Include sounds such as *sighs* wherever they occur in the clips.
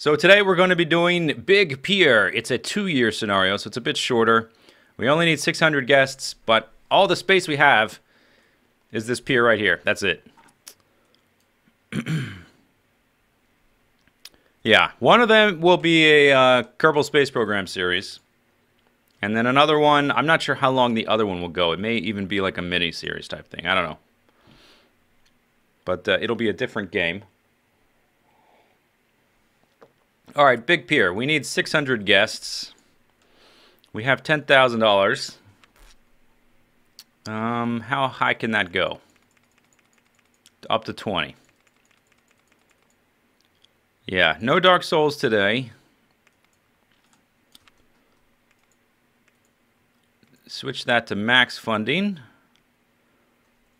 So today we're going to be doing Big Pier. It's a two-year scenario, so it's a bit shorter. We only need 600 guests, but all the space we have is this pier right here. That's it. *clears throat* yeah, one of them will be a uh, Kerbal Space Program series. And then another one, I'm not sure how long the other one will go. It may even be like a mini series type thing. I don't know. But uh, it'll be a different game. All right, Big Pier. We need 600 guests. We have $10,000. Um, how high can that go? Up to 20. Yeah, no Dark Souls today. Switch that to max funding.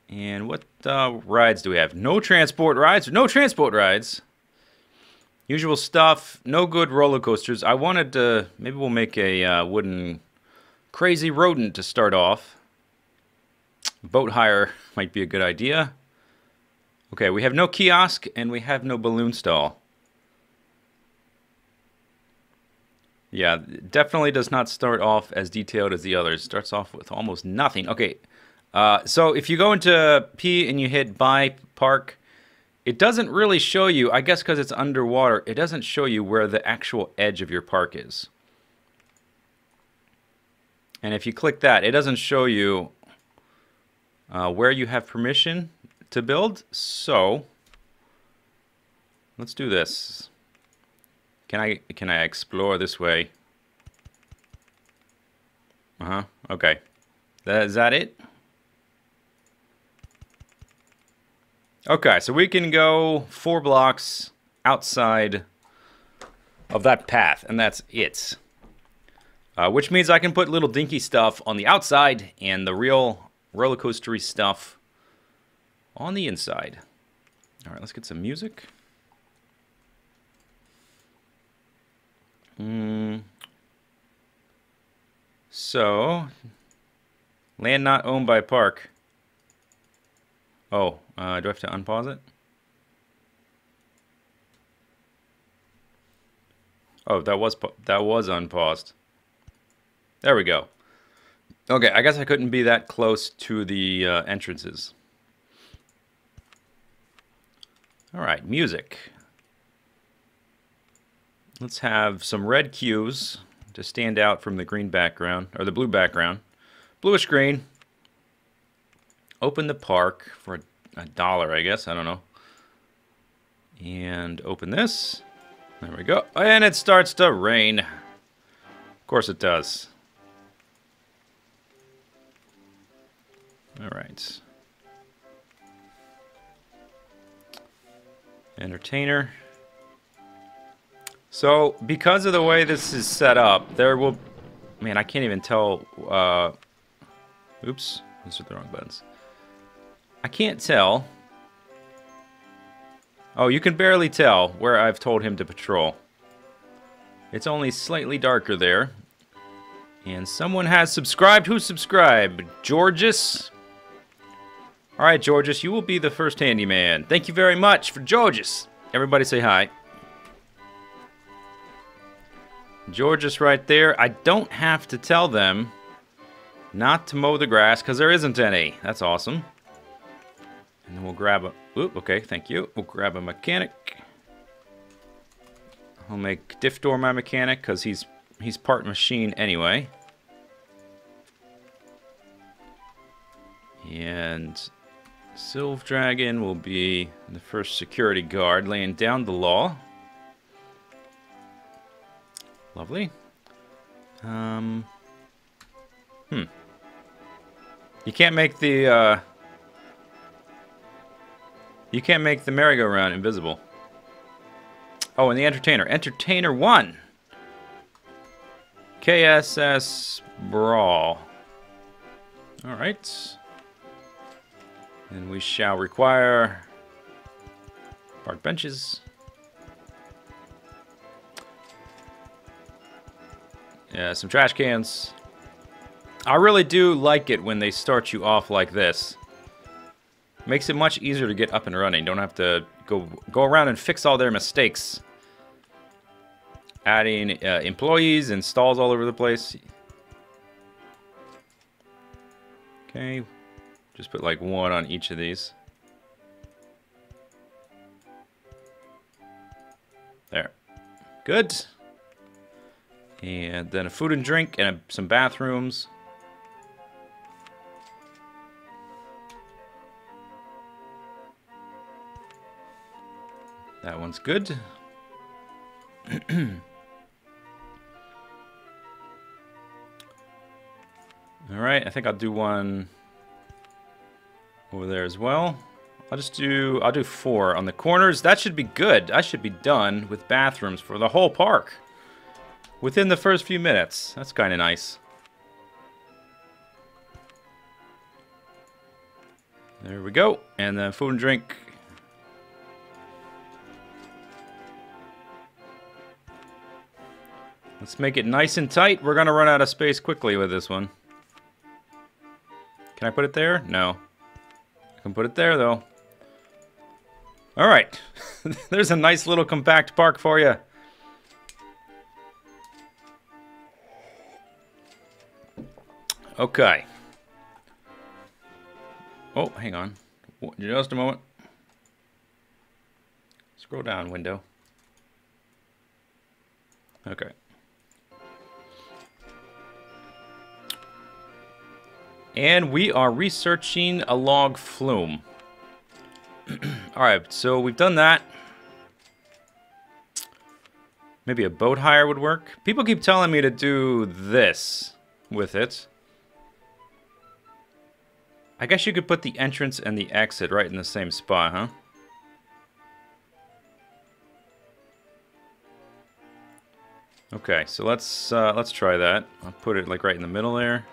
And what uh, rides do we have? No transport rides. No transport rides. Usual stuff. No good roller coasters. I wanted to... Maybe we'll make a uh, wooden crazy rodent to start off. Boat hire *laughs* might be a good idea. Okay, we have no kiosk and we have no balloon stall. Yeah, definitely does not start off as detailed as the others. Starts off with almost nothing. Okay, uh, so if you go into P and you hit buy park, it doesn't really show you, I guess because it's underwater, it doesn't show you where the actual edge of your park is. And if you click that, it doesn't show you uh, where you have permission to build. So let's do this. Can I can I explore this way? Uh-huh. Okay. That, is that it? Okay, so we can go four blocks outside of that path, and that's it. Uh, which means I can put little dinky stuff on the outside and the real roller coastery stuff on the inside. All right, let's get some music. Mm. So, land not owned by park. Oh, uh, do I have to unpause it? Oh, that was that was unpaused. There we go. Okay, I guess I couldn't be that close to the uh, entrances. All right, music. Let's have some red cues to stand out from the green background, or the blue background. Bluish green. Open the park for a, a dollar, I guess. I don't know. And open this. There we go. And it starts to rain. Of course it does. All right. Entertainer. So, because of the way this is set up, there will... Man, I can't even tell... Uh, oops, these are the wrong buttons. I can't tell... Oh, you can barely tell where I've told him to patrol. It's only slightly darker there. And someone has subscribed. Who subscribed? Georges? Alright, Georges, you will be the first handyman. Thank you very much for Georges. Everybody say hi. Georges right there. I don't have to tell them not to mow the grass because there isn't any. That's awesome. And then we'll grab a... Oop, okay, thank you. We'll grab a mechanic. I'll make Diftor my mechanic because he's, he's part machine anyway. And Sylve Dragon will be the first security guard laying down the law. Lovely. Um, hmm. You can't make the, uh, you can't make the merry-go-round invisible. Oh, and the entertainer. Entertainer 1. KSS Brawl. Alright. And we shall require park benches. Yeah, some trash cans. I really do like it when they start you off like this. Makes it much easier to get up and running. Don't have to go go around and fix all their mistakes. adding uh, employees and stalls all over the place. Okay, just put like one on each of these. There. Good. And then a food and drink and a, some bathrooms. That one's good. *clears throat* Alright, I think I'll do one over there as well. I'll just do, I'll do four on the corners. That should be good. I should be done with bathrooms for the whole park. Within the first few minutes. That's kind of nice. There we go. And then food and drink. Let's make it nice and tight. We're going to run out of space quickly with this one. Can I put it there? No. I can put it there, though. All right. *laughs* There's a nice little compact park for you. Okay. Oh, hang on. Just a moment. Scroll down, window. Okay. And we are researching a log flume. *clears throat* Alright, so we've done that. Maybe a boat hire would work. People keep telling me to do this with it. I guess you could put the entrance and the exit right in the same spot, huh? Okay, so let's uh, let's try that. I'll put it like right in the middle there.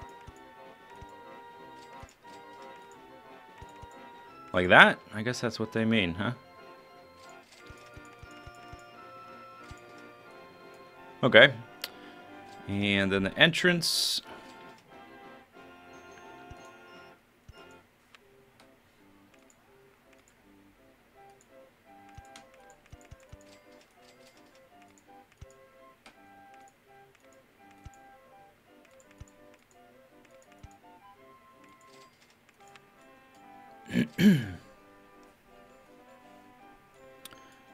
Like that? I guess that's what they mean, huh? Okay. And then the entrance. *clears throat*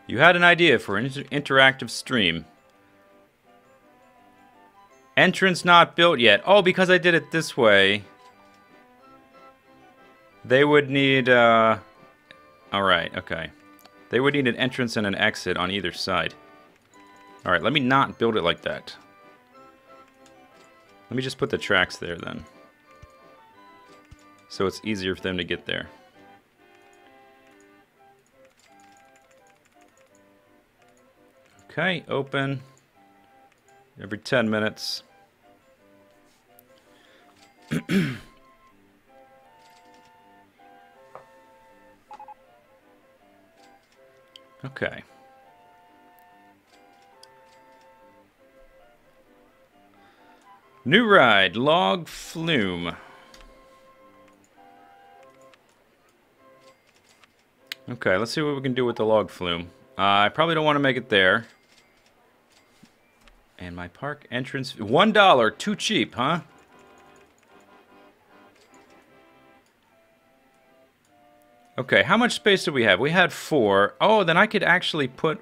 you had an idea for an inter interactive stream. Entrance not built yet. Oh, because I did it this way. They would need, uh... Alright, okay. They would need an entrance and an exit on either side. Alright, let me not build it like that. Let me just put the tracks there then. So it's easier for them to get there. Okay, open. Every 10 minutes. *clears throat* okay. New ride, log flume. Okay, let's see what we can do with the log flume. Uh, I probably don't want to make it there. And my park entrance... One dollar, too cheap, huh? Okay, how much space do we have? We had four. Oh, then I could actually put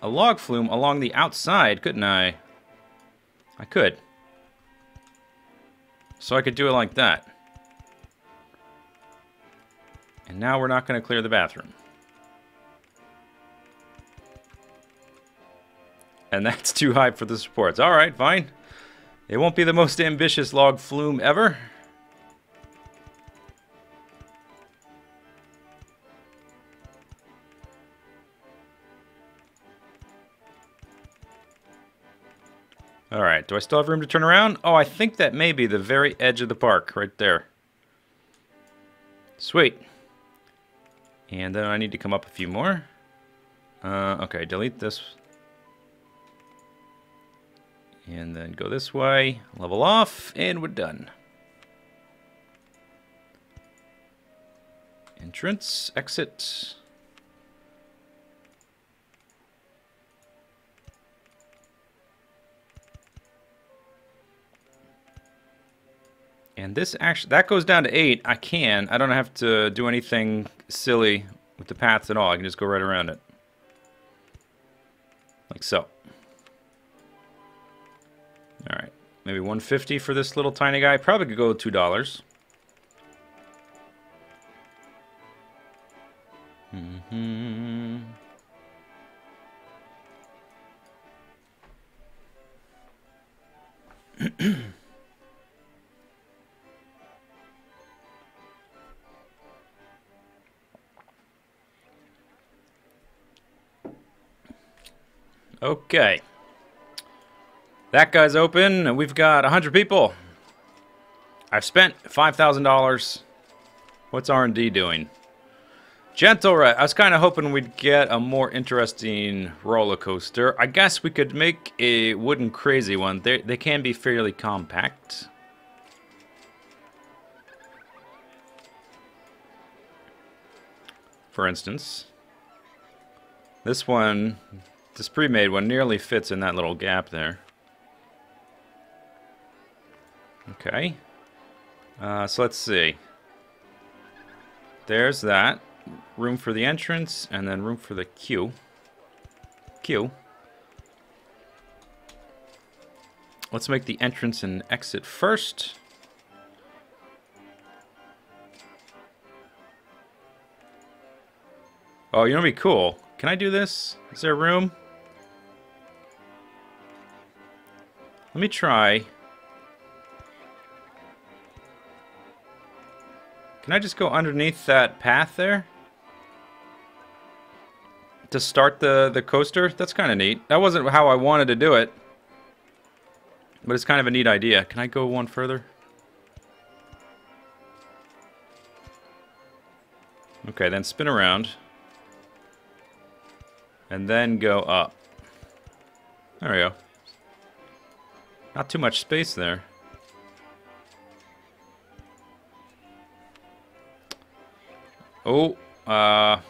a log flume along the outside, couldn't I? I could. So I could do it like that. And now we're not going to clear the bathroom. And that's too high for the supports. Alright, fine. It won't be the most ambitious log flume ever. Alright, do I still have room to turn around? Oh, I think that may be the very edge of the park, right there. Sweet. And then I need to come up a few more. Uh, okay, delete this and then go this way, level off, and we're done. Entrance, exit. And this actually, that goes down to eight. I can. I don't have to do anything silly with the paths at all. I can just go right around it. Like so. Alright. Maybe 150 for this little tiny guy. Probably could go $2. Mm-hmm. *clears throat* okay. That guy's open, and we've got 100 people. I've spent $5,000. What's R&D doing? Gentle Red. I was kind of hoping we'd get a more interesting roller coaster. I guess we could make a wooden crazy one. They, they can be fairly compact. For instance, this one, this pre-made one, nearly fits in that little gap there. Okay. Uh, so let's see. There's that room for the entrance, and then room for the queue. Queue. Let's make the entrance and exit first. Oh, you know what'd be cool? Can I do this? Is there room? Let me try. Can I just go underneath that path there? to start the, the coaster. That's kind of neat. That wasn't how I wanted to do it. But it's kind of a neat idea. Can I go one further? Okay, then spin around. And then go up. There we go. Not too much space there. Oh, uh...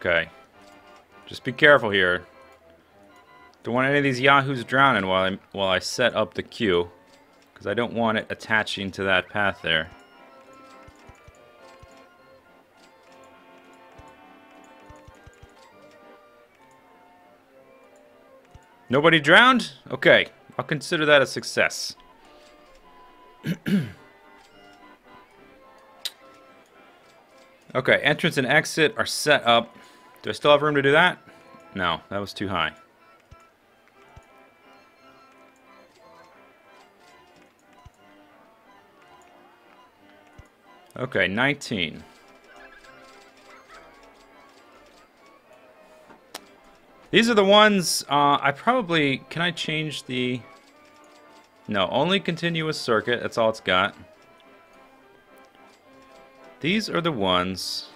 Okay. Just be careful here. Don't want any of these yahoos drowning while I while I set up the queue, because I don't want it attaching to that path there. Nobody drowned? Okay, I'll consider that a success. *clears throat* okay, entrance and exit are set up. Do I still have room to do that? No, that was too high. Okay, 19. These are the ones, uh, I probably, can I change the, no, only continuous circuit, that's all it's got. These are the ones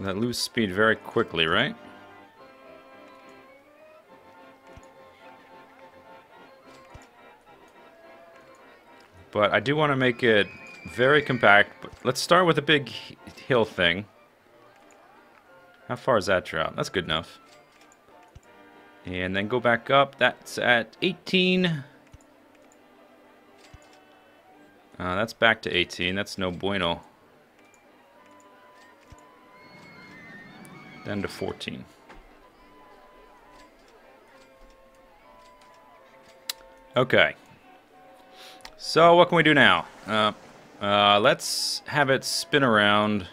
that lose speed very quickly, right? But I do want to make it very compact. But let's start with a big hill thing. How far is that drop? That's good enough. And then go back up. That's at 18. Uh, that's back to 18. That's no bueno. Then to 14. Okay. So what can we do now? Uh, uh, let's have it spin around.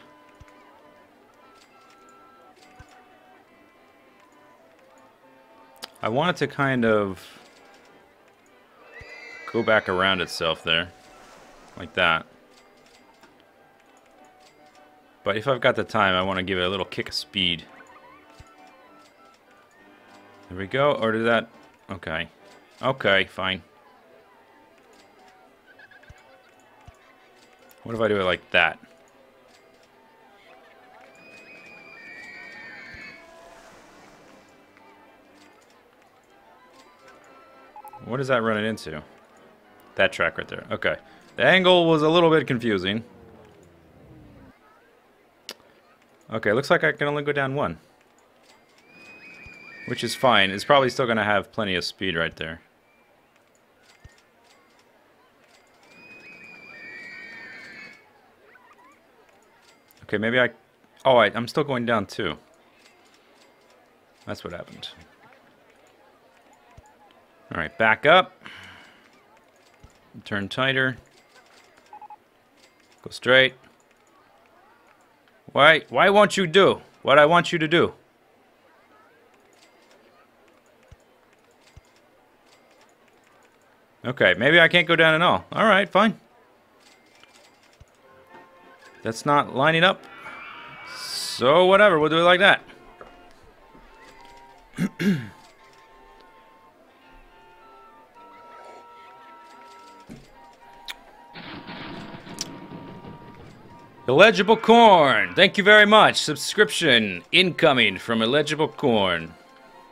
I want it to kind of go back around itself there. Like that. But if I've got the time, I want to give it a little kick of speed. There we go. Or did that... Okay. Okay, fine. What if I do it like that? What is that running into? That track right there. Okay. The angle was a little bit confusing. Okay, looks like I can only go down one. Which is fine. It's probably still going to have plenty of speed right there. Okay, maybe I... Oh, I, I'm still going down too. That's what happened. Alright, back up. Turn tighter. Go straight. Why, why won't you do what I want you to do? Okay, maybe I can't go down at all. Alright, fine. That's not lining up. So whatever, we'll do it like that. Illegible Corn. Thank you very much. Subscription incoming from Illegible Corn.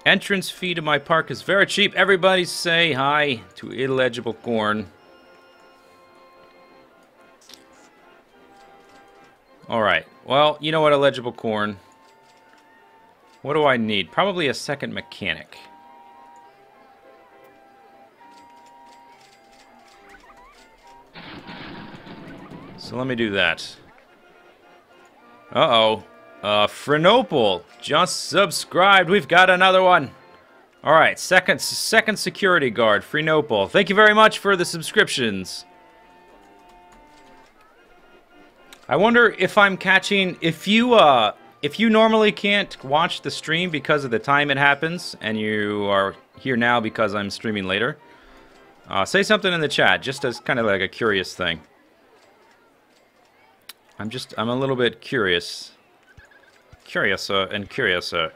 Entrance fee to my park is very cheap. Everybody say hi to Illegible Corn. Alright. Well, you know what, Illegible Corn. What do I need? Probably a second mechanic. So let me do that. Uh-oh. Uh, Frenople just subscribed. We've got another one. All right, second second security guard, Frenople. Thank you very much for the subscriptions. I wonder if I'm catching if you uh if you normally can't watch the stream because of the time it happens and you are here now because I'm streaming later. Uh, say something in the chat just as kind of like a curious thing. I'm just, I'm a little bit curious. Curiouser and curiouser.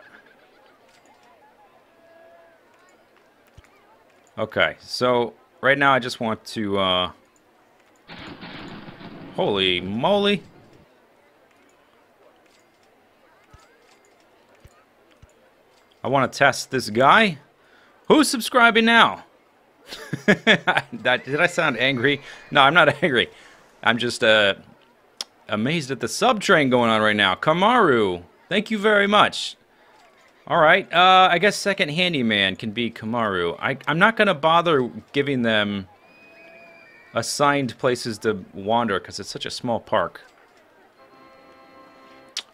Okay, so right now I just want to, uh... Holy moly. I want to test this guy. Who's subscribing now? *laughs* that, did I sound angry? No, I'm not *laughs* angry. I'm just, uh, amazed at the sub train going on right now. Kamaru, thank you very much. All right, uh, I guess second handyman can be Kamaru. I, I'm not going to bother giving them assigned places to wander because it's such a small park.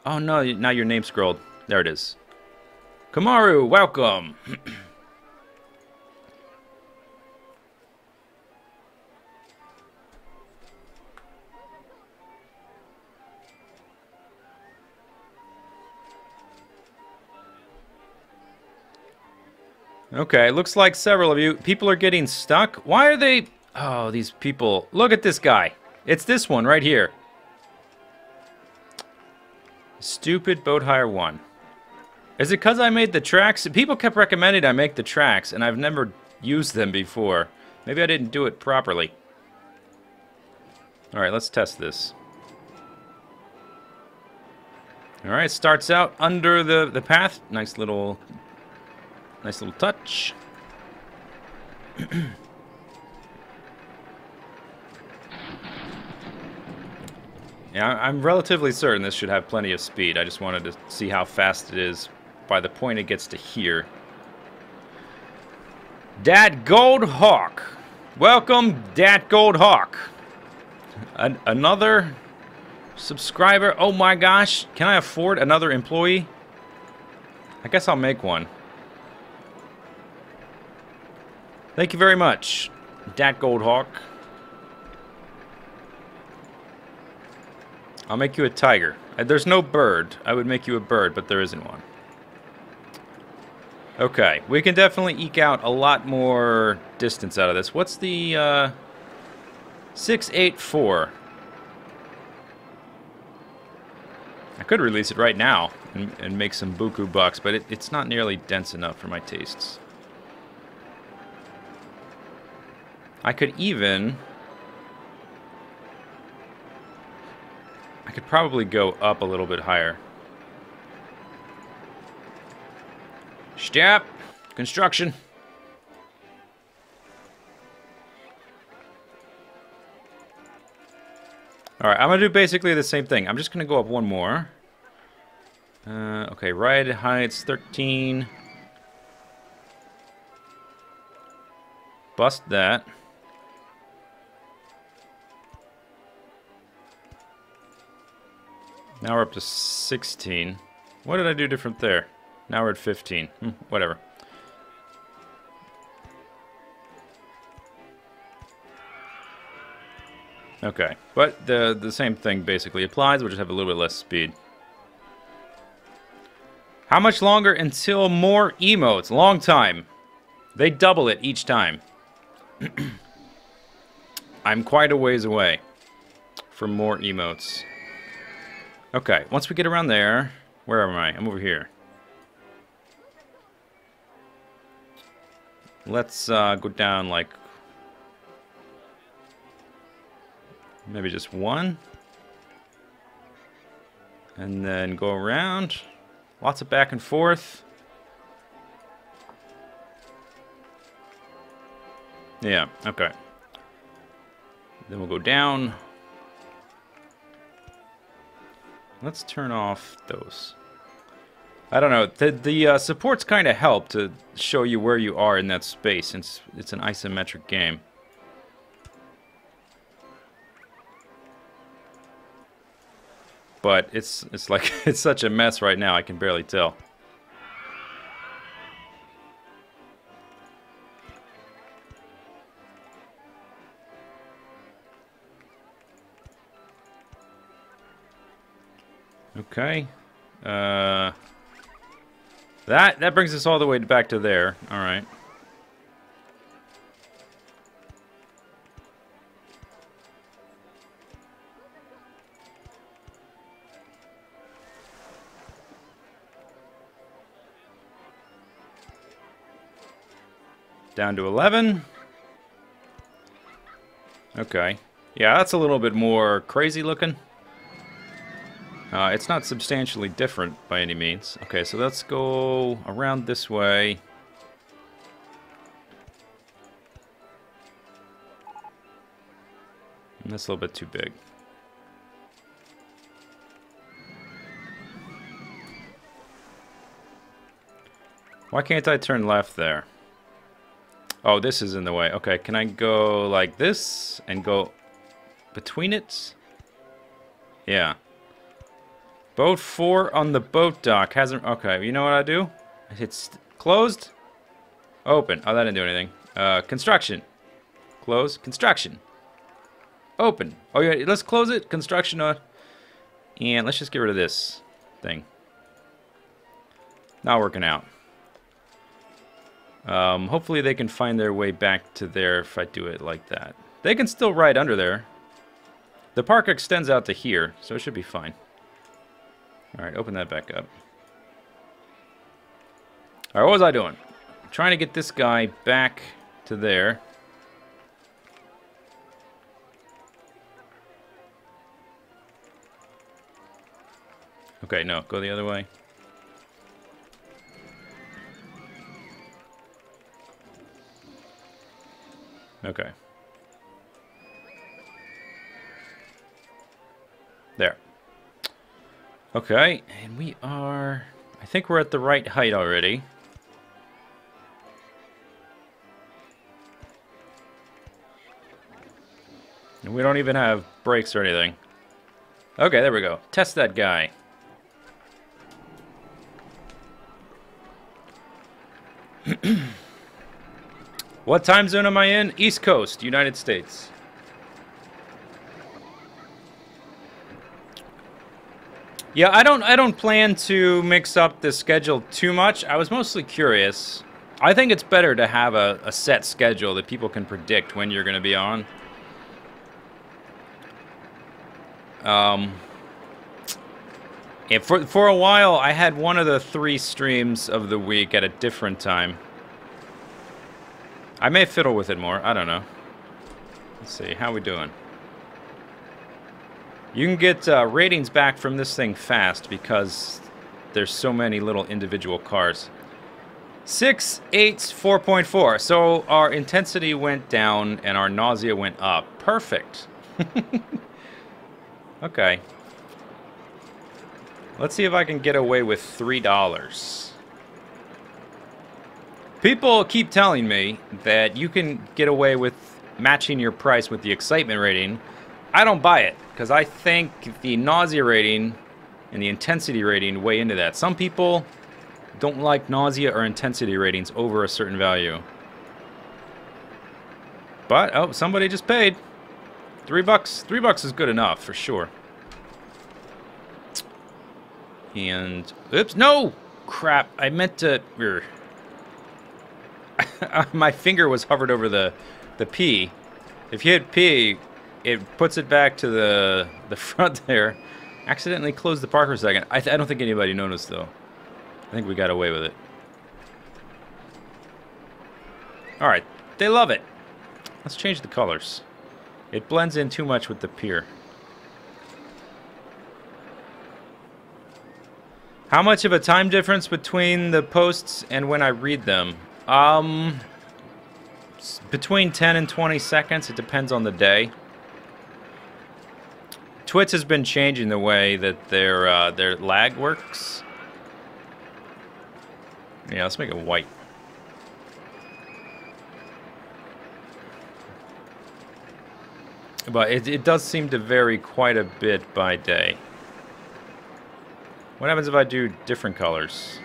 Oh no, now your name scrolled. There it is. Kamaru, welcome. *clears throat* Okay, looks like several of you. People are getting stuck. Why are they... Oh, these people. Look at this guy. It's this one right here. Stupid boat hire one. Is it because I made the tracks? People kept recommending I make the tracks, and I've never used them before. Maybe I didn't do it properly. Alright, let's test this. Alright, starts out under the, the path. Nice little Nice little touch. *clears throat* yeah, I'm relatively certain this should have plenty of speed. I just wanted to see how fast it is by the point it gets to here. Dat Gold Hawk. Welcome, Dat Gold Hawk. An another subscriber. Oh my gosh. Can I afford another employee? I guess I'll make one. Thank you very much, Dat Goldhawk. I'll make you a tiger. Uh, there's no bird. I would make you a bird, but there isn't one. Okay, we can definitely eke out a lot more distance out of this. What's the, uh... 684. I could release it right now and, and make some buku bucks, but it, it's not nearly dense enough for my tastes. I could even... I could probably go up a little bit higher. Step. Construction. Alright, I'm going to do basically the same thing. I'm just going to go up one more. Uh, okay, ride heights 13. Bust that. Now we're up to 16. What did I do different there? Now we're at 15. Hmm, whatever. Okay, but the the same thing basically applies. We'll just have a little bit less speed. How much longer until more emotes? Long time. They double it each time. *clears throat* I'm quite a ways away from more emotes. Okay, once we get around there, where am I? I'm over here. Let's uh, go down like maybe just one. And then go around. Lots of back and forth. Yeah, okay. Then we'll go down. Let's turn off those. I don't know. The, the uh, supports kind of help to show you where you are in that space since it's an isometric game. But it's it's like *laughs* it's such a mess right now. I can barely tell. Okay. Uh, that that brings us all the way back to there. All right. Down to 11. Okay. Yeah, that's a little bit more crazy looking. Uh, it's not substantially different by any means. Okay, so let's go around this way. And that's a little bit too big. Why can't I turn left there? Oh, this is in the way. Okay, can I go like this and go between it? Yeah. Boat 4 on the boat dock. Hasn't... Okay, you know what I do? It's closed. Open. Oh, that didn't do anything. Uh, construction. Close. Construction. Open. Oh, yeah, let's close it. Construction. Uh, and let's just get rid of this thing. Not working out. Um, hopefully they can find their way back to there if I do it like that. They can still ride under there. The park extends out to here, so it should be fine. Alright, open that back up. Alright, what was I doing? I'm trying to get this guy back to there. Okay, no, go the other way. Okay. Okay, and we are... I think we're at the right height already. And we don't even have brakes or anything. Okay, there we go. Test that guy. *clears throat* What time zone am I in? East Coast, United States. Yeah, I don't I don't plan to mix up the schedule too much. I was mostly curious. I think it's better to have a, a set schedule that people can predict when you're going to be on. Um, and for, for a while, I had one of the three streams of the week at a different time. I may fiddle with it more. I don't know. Let's see. How we doing? You can get uh, ratings back from this thing fast because there's so many little individual cars. 6, 8, 4.4. So our intensity went down and our nausea went up. Perfect. *laughs* okay. Let's see if I can get away with $3. People keep telling me that you can get away with matching your price with the excitement rating. I don't buy it because I think the nausea rating and the intensity rating weigh into that. Some people don't like nausea or intensity ratings over a certain value. But, oh, somebody just paid. Three bucks. Three bucks is good enough, for sure. And, oops, no! Crap, I meant to... Er, *laughs* my finger was hovered over the, the P. If you hit P, it puts it back to the, the front there. Accidentally closed the park for a second. I, I don't think anybody noticed, though. I think we got away with it. Alright, they love it. Let's change the colors. It blends in too much with the pier. How much of a time difference between the posts and when I read them? Um, between 10 and 20 seconds. It depends on the day. Twitch has been changing the way that their uh, their lag works. Yeah, let's make it white. But it, it does seem to vary quite a bit by day. What happens if I do different colors?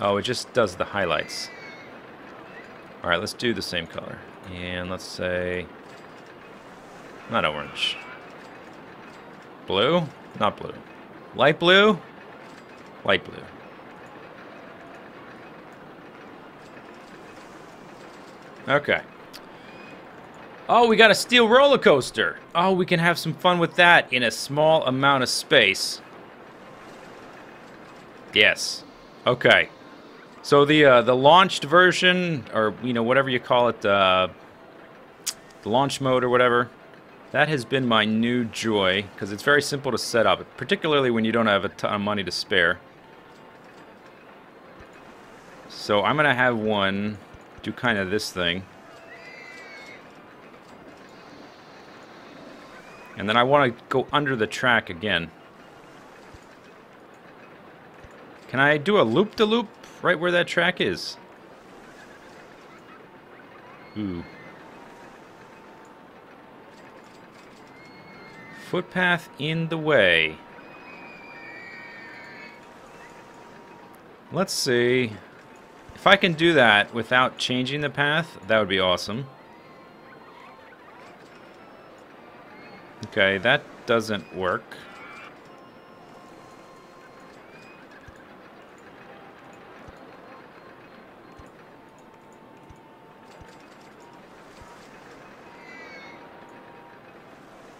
Oh, it just does the highlights. Alright, let's do the same color. And let's say... Not orange. Blue? Not blue. Light blue? Light blue. Okay. Oh, we got a steel roller coaster. Oh, we can have some fun with that in a small amount of space. Yes. Okay. So the uh, the launched version, or you know whatever you call it, uh, the launch mode or whatever, that has been my new joy because it's very simple to set up, particularly when you don't have a ton of money to spare. So I'm gonna have one do kind of this thing. And then I want to go under the track again. Can I do a loop-de-loop -loop right where that track is? Ooh. Footpath in the way. Let's see. If I can do that without changing the path, that would be awesome. Okay, that doesn't work.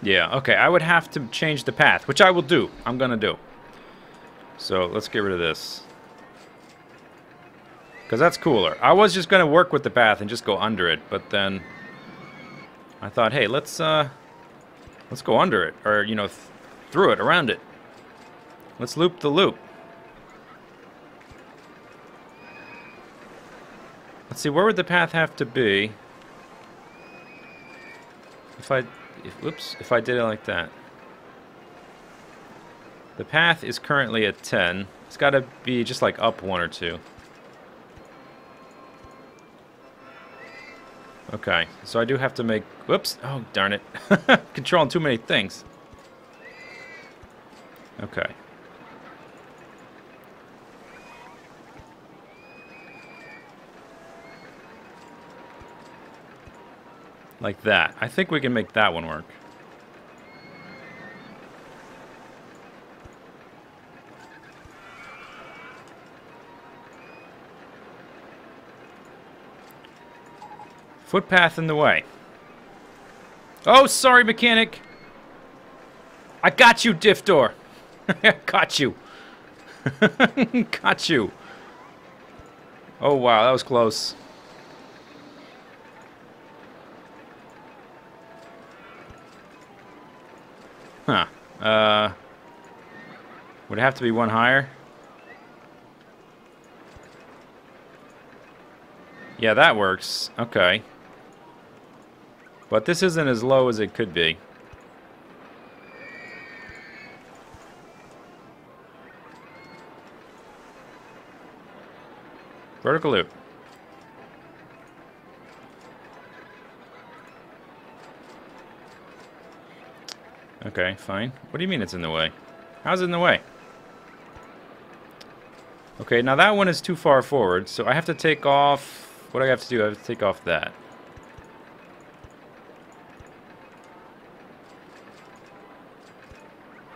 Yeah, okay, I would have to change the path, which I will do. I'm gonna do. So, let's get rid of this. Because that's cooler. I was just gonna work with the path and just go under it, but then... I thought, hey, let's, uh... Let's go under it, or, you know, th through it, around it. Let's loop the loop. Let's see, where would the path have to be? If I, if, whoops, if I did it like that. The path is currently at 10. It's got to be just like up one or two. Okay, so I do have to make... Whoops! Oh, darn it. *laughs* Controlling too many things. Okay. Like that. I think we can make that one work. Footpath in the way. Oh, sorry, mechanic. I got you, Diftor. *laughs* got you. *laughs* got you. Oh, wow, that was close. Huh. Uh, would it have to be one higher? Yeah, that works. Okay. But this isn't as low as it could be. Vertical loop. Okay, fine. What do you mean it's in the way? How's it in the way? Okay, now that one is too far forward, so I have to take off... What do I have to do? I have to take off that.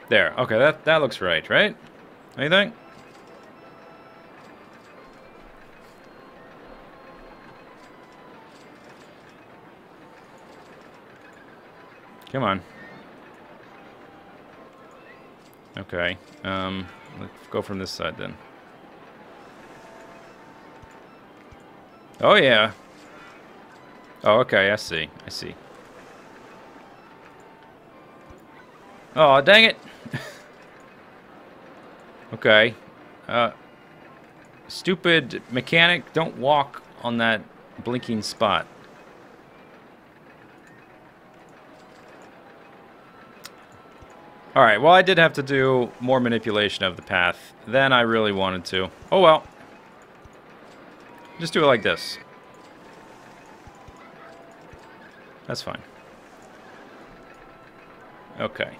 There. Okay, that, that looks right, right? Anything? Come on. Okay. Um, let's go from this side then. Oh, yeah. Oh, okay, I see. I see. Oh, dang it. *laughs* okay. Uh, stupid mechanic, don't walk on that blinking spot. Alright, well I did have to do more manipulation of the path than I really wanted to. Oh well. Just do it like this. That's fine. Okay.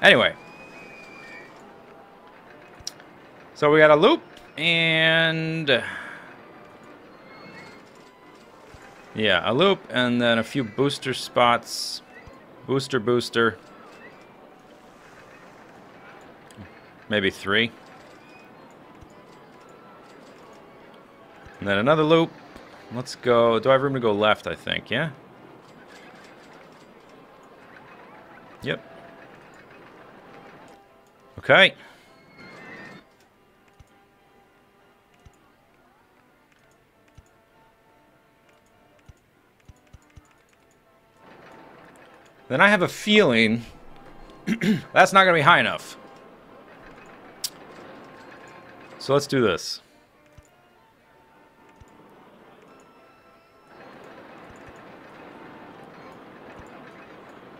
Anyway. So we got a loop and... Yeah, a loop and then a few booster spots. Booster, booster. Maybe three. And then another loop. Let's go. Do I have room to go left, I think, yeah? Yep. Okay. Then I have a feeling *clears throat* that's not going to be high enough. So let's do this.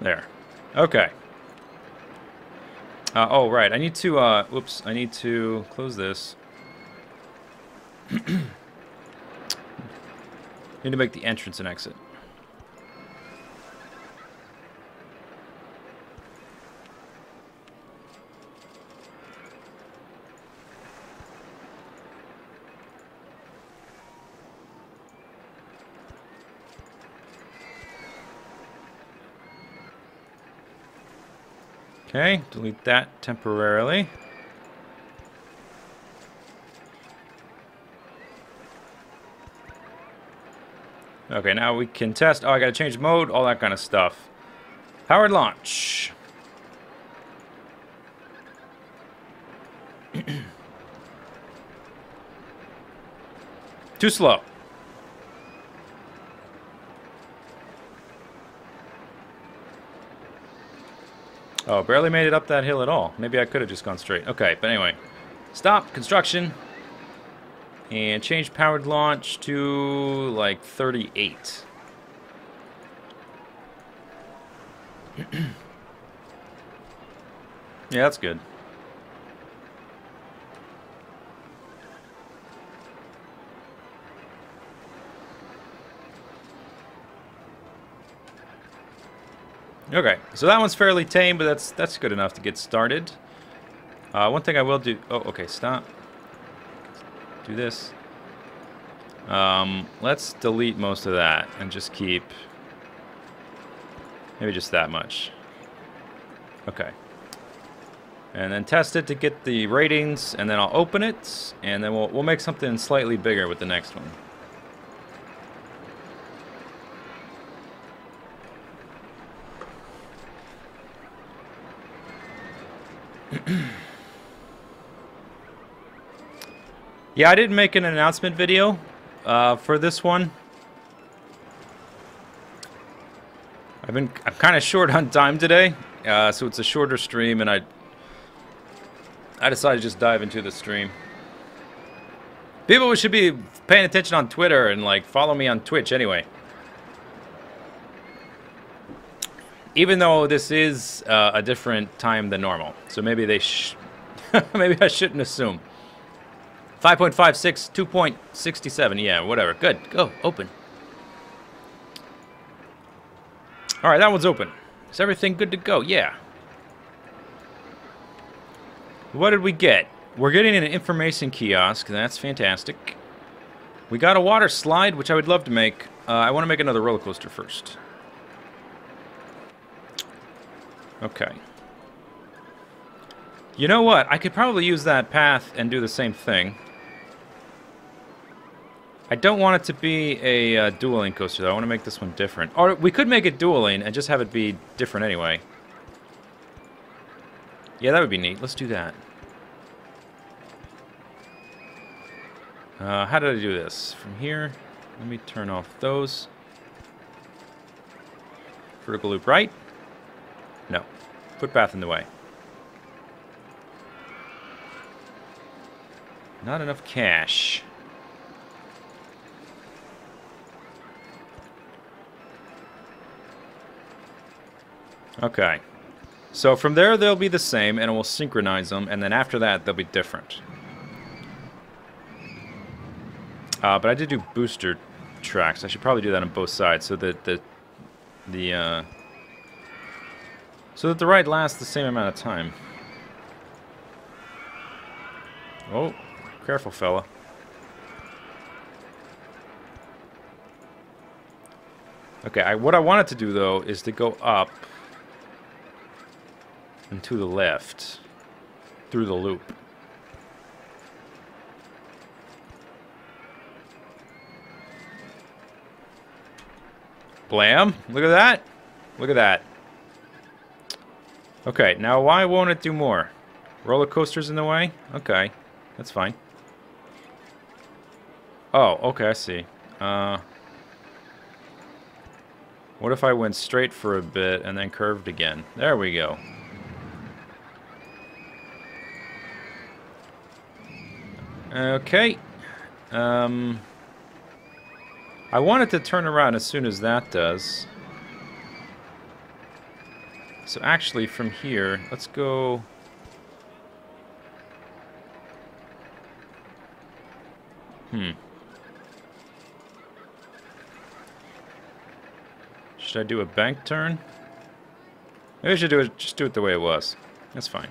There. Okay. Uh, oh, right. I need to, uh, whoops. I need to close this. *clears throat* need to make the entrance and exit. Okay, delete that temporarily. Okay, now we can test. Oh, I gotta change mode, all that kind of stuff. Powered launch. *clears throat* Too slow. Oh, barely made it up that hill at all. Maybe I could have just gone straight. Okay, but anyway. Stop construction. And change powered launch to like 38. *clears throat* yeah, that's good. Okay, so that one's fairly tame, but that's that's good enough to get started. Uh, one thing I will do... Oh, okay, stop. Do this. Um, let's delete most of that and just keep... Maybe just that much. Okay. And then test it to get the ratings, and then I'll open it, and then we'll, we'll make something slightly bigger with the next one. *clears throat* yeah, I didn't make an announcement video uh, for this one. I've been I'm kind of short on time today, uh, so it's a shorter stream, and I I decided to just dive into the stream. People should be paying attention on Twitter and like follow me on Twitch anyway. Even though this is uh, a different time than normal, so maybe they *laughs* maybe I shouldn't assume. 5.56, 2.67, yeah, whatever. Good, go, open. All right, that one's open. Is everything good to go? Yeah. What did we get? We're getting an information kiosk. That's fantastic. We got a water slide, which I would love to make. Uh, I want to make another roller coaster first. Okay. You know what? I could probably use that path and do the same thing. I don't want it to be a uh, dual lane coaster, though. I want to make this one different. Or we could make it dual lane and just have it be different anyway. Yeah, that would be neat. Let's do that. Uh, how did I do this? From here, let me turn off those. Vertical loop right. Footpath in the way. Not enough cash. Okay. So from there, they'll be the same, and we'll synchronize them, and then after that, they'll be different. Uh, but I did do booster tracks. I should probably do that on both sides, so that the the uh, so that the ride lasts the same amount of time. Oh, careful, fella. Okay, I, what I wanted to do, though, is to go up and to the left through the loop. Blam! Look at that! Look at that. Okay, now why won't it do more? Roller coasters in the way? Okay, that's fine. Oh, okay, I see. Uh, what if I went straight for a bit and then curved again? There we go. Okay. Um, I wanted to turn around as soon as that does. So actually, from here, let's go... Hmm. Should I do a bank turn? Maybe I should do it, just do it the way it was. That's fine.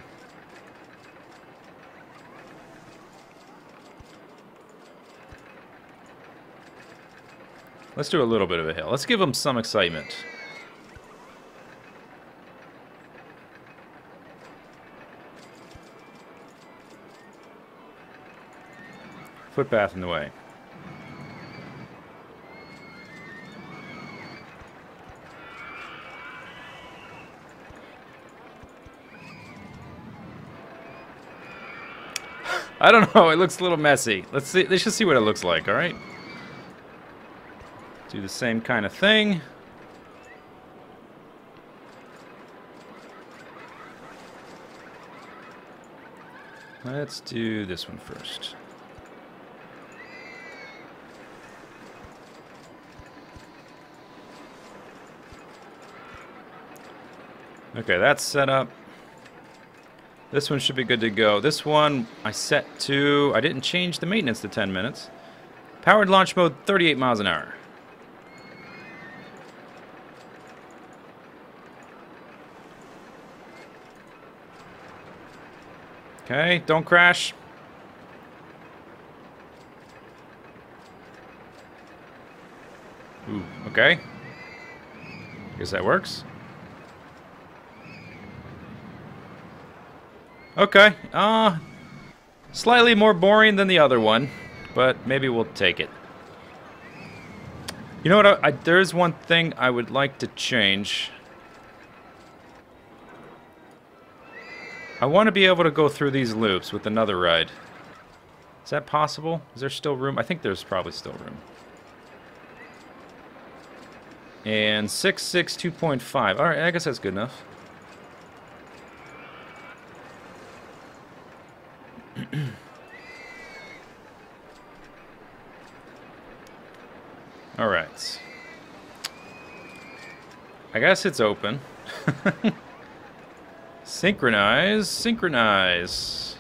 Let's do a little bit of a hill. Let's give them some excitement. Footpath in the way. I don't *laughs* know. It looks a little messy. Let's see. Let's just see what it looks like. All right. Do the same kind of thing. Let's do this one first. Okay, that's set up. This one should be good to go. This one I set to, I didn't change the maintenance to 10 minutes. Powered launch mode, 38 miles an hour. Okay, don't crash. Ooh, okay. Guess that works. Okay, uh, slightly more boring than the other one, but maybe we'll take it. You know what, I, I, there's one thing I would like to change. I want to be able to go through these loops with another ride. Is that possible? Is there still room? I think there's probably still room. And 662.5. Alright, I guess that's good enough. I guess it's open. *laughs* synchronize, synchronize.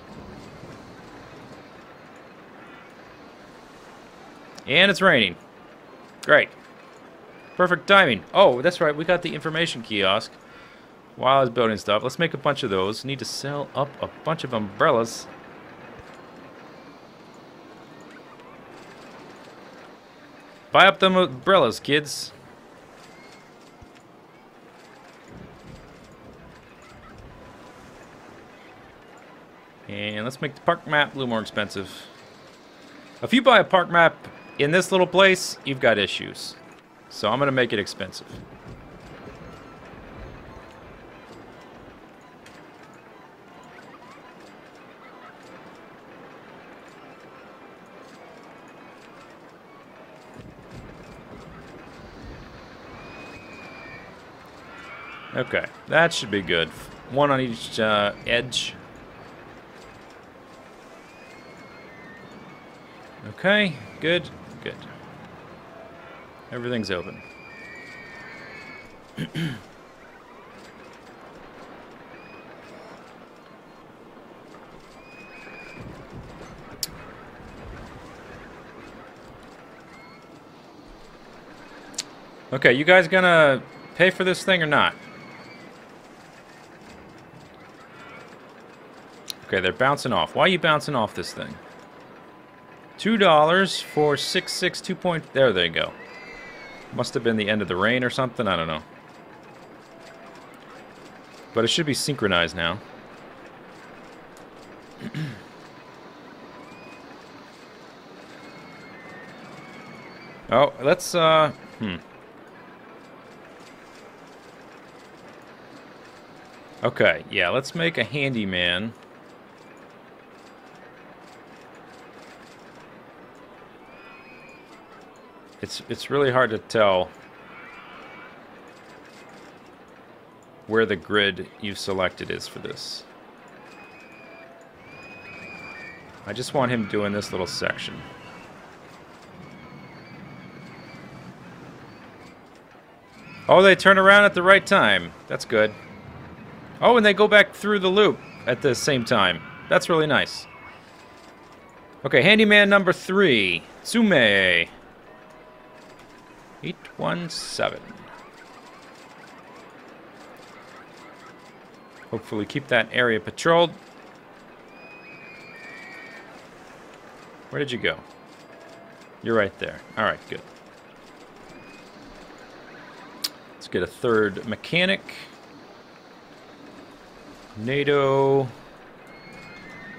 And it's raining. Great. Perfect timing. Oh, that's right. We got the information kiosk while I was building stuff. Let's make a bunch of those. Need to sell up a bunch of umbrellas. Buy up them umbrellas, kids. And let's make the park map a little more expensive. If you buy a park map in this little place, you've got issues. So I'm going to make it expensive. Okay, that should be good. One on each uh, edge. Okay, good, good. Everything's open. *clears throat* okay, you guys gonna pay for this thing or not? Okay, they're bouncing off. Why are you bouncing off this thing? Two dollars for six six two point. There they go. Must have been the end of the rain or something. I don't know. But it should be synchronized now. *clears throat* oh, let's uh. Hmm. Okay, yeah, let's make a handyman. It's it's really hard to tell where the grid you've selected is for this. I just want him doing this little section. Oh, they turn around at the right time. That's good. Oh, and they go back through the loop at the same time. That's really nice. Okay, handyman number three, Tsume. 817. Hopefully keep that area patrolled. Where did you go? You're right there. All right, good. Let's get a third mechanic. NATO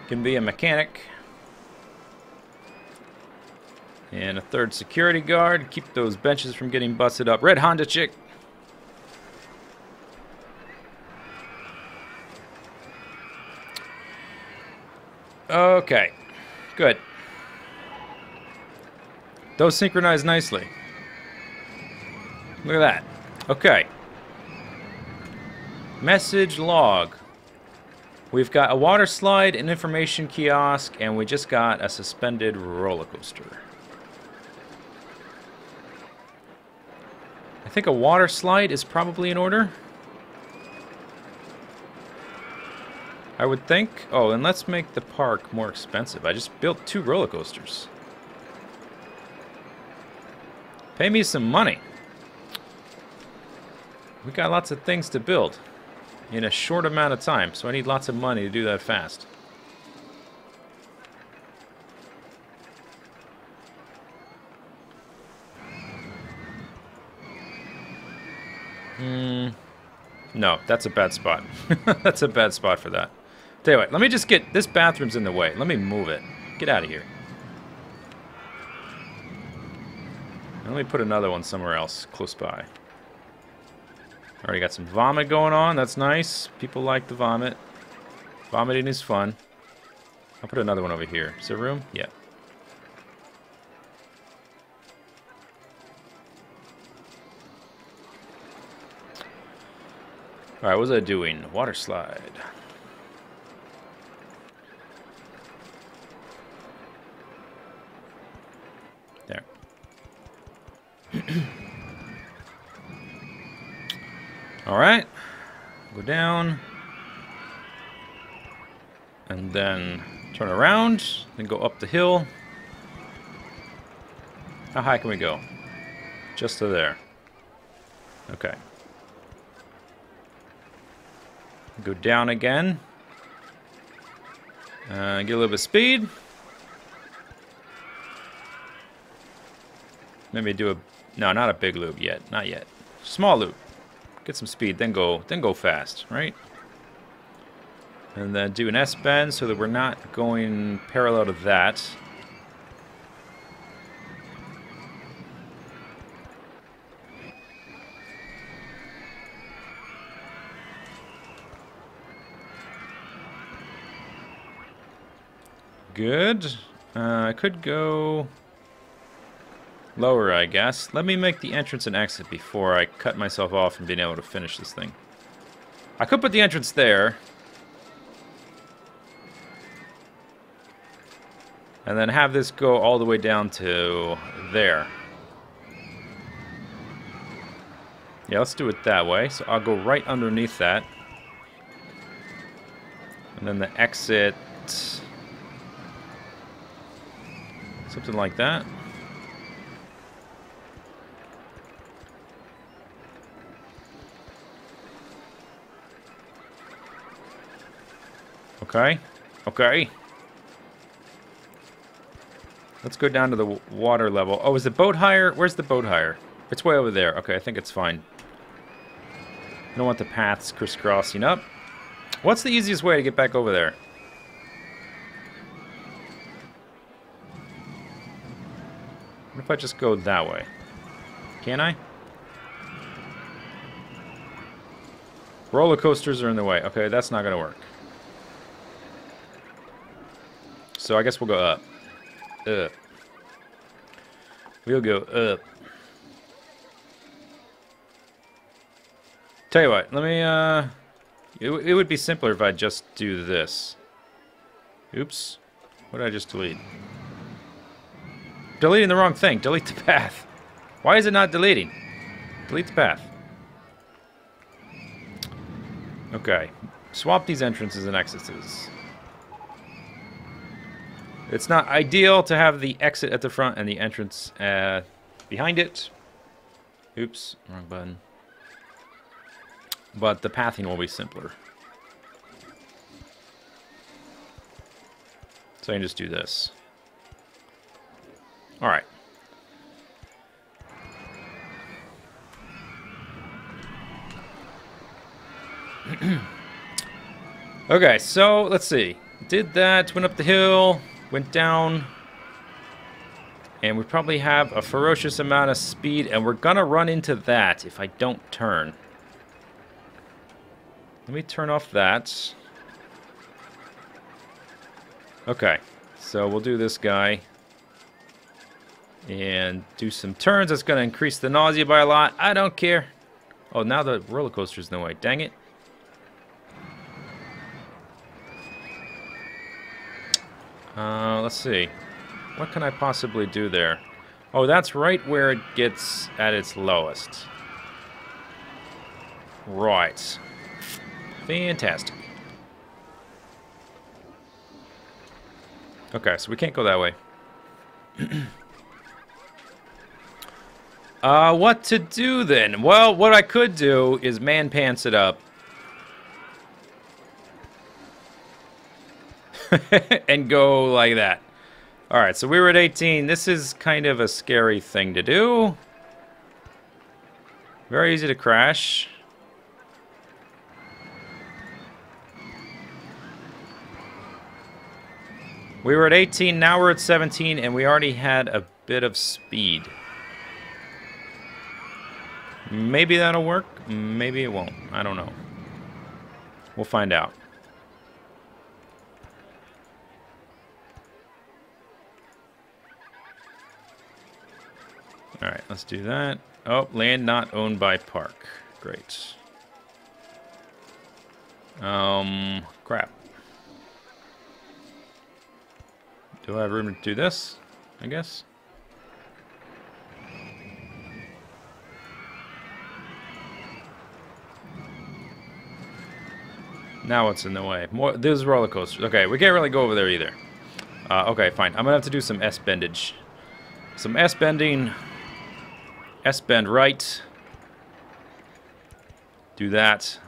can be a mechanic. And a third security guard. Keep those benches from getting busted up. Red Honda chick. Okay. Good. Those synchronize nicely. Look at that. Okay. Message log. We've got a water slide, an information kiosk, and we just got a suspended roller coaster. Think a water slide is probably in order. I would think. Oh, and let's make the park more expensive. I just built two roller coasters. Pay me some money. We got lots of things to build in a short amount of time, so I need lots of money to do that fast. Hmm. No, that's a bad spot. *laughs* that's a bad spot for that. Tell you what, let me just get... This bathroom's in the way. Let me move it. Get out of here. Let me put another one somewhere else, close by. Already got some vomit going on. That's nice. People like the vomit. Vomiting is fun. I'll put another one over here. Is there room? Yeah. Alright, what was I doing? Water slide. There. *clears throat* Alright. Go down. And then turn around. Then go up the hill. How high can we go? Just to there. Okay. Go down again. Uh, get a little bit of speed. Maybe do a no, not a big loop yet. Not yet. Small loop. Get some speed, then go then go fast, right? And then do an S bend so that we're not going parallel to that. Good. Uh, I could go lower, I guess. Let me make the entrance and exit before I cut myself off from being able to finish this thing. I could put the entrance there. And then have this go all the way down to there. Yeah, let's do it that way. So I'll go right underneath that. And then the exit... Something like that. Okay. Okay. Let's go down to the water level. Oh, is the boat higher? Where's the boat higher? It's way over there. Okay, I think it's fine. I don't want the paths crisscrossing up. What's the easiest way to get back over there? What if I just go that way? Can I? Roller coasters are in the way. Okay, that's not going to work. So I guess we'll go up. Up. We'll go up. Tell you what, let me, uh... It, it would be simpler if I just do this. Oops. What did I just delete? Deleting the wrong thing. Delete the path. Why is it not deleting? Delete the path. Okay. Swap these entrances and exits. It's not ideal to have the exit at the front and the entrance uh, behind it. Oops, wrong button. But the pathing will be simpler. So I can just do this. Alright. *clears throat* okay, so let's see. Did that, went up the hill, went down. And we probably have a ferocious amount of speed, and we're gonna run into that if I don't turn. Let me turn off that. Okay, so we'll do this guy and do some turns. That's going to increase the nausea by a lot. I don't care. Oh, now the roller coaster's in the way. Dang it. Uh, let's see. What can I possibly do there? Oh, that's right where it gets at its lowest. Right. Fantastic. Okay, so we can't go that way. *clears throat* Uh, what to do then? Well, what I could do is man pants it up. *laughs* and go like that. Alright, so we were at 18. This is kind of a scary thing to do. Very easy to crash. We were at 18, now we're at 17, and we already had a bit of speed. Maybe that'll work. Maybe it won't. I don't know. We'll find out. Alright, let's do that. Oh, land not owned by park. Great. Um, crap. Do I have room to do this? I guess. Now what's in the way? More, there's roller coasters. Okay, we can't really go over there either. Uh, okay, fine. I'm gonna have to do some S-bendage. Some S-bending. S-bend right. Do that.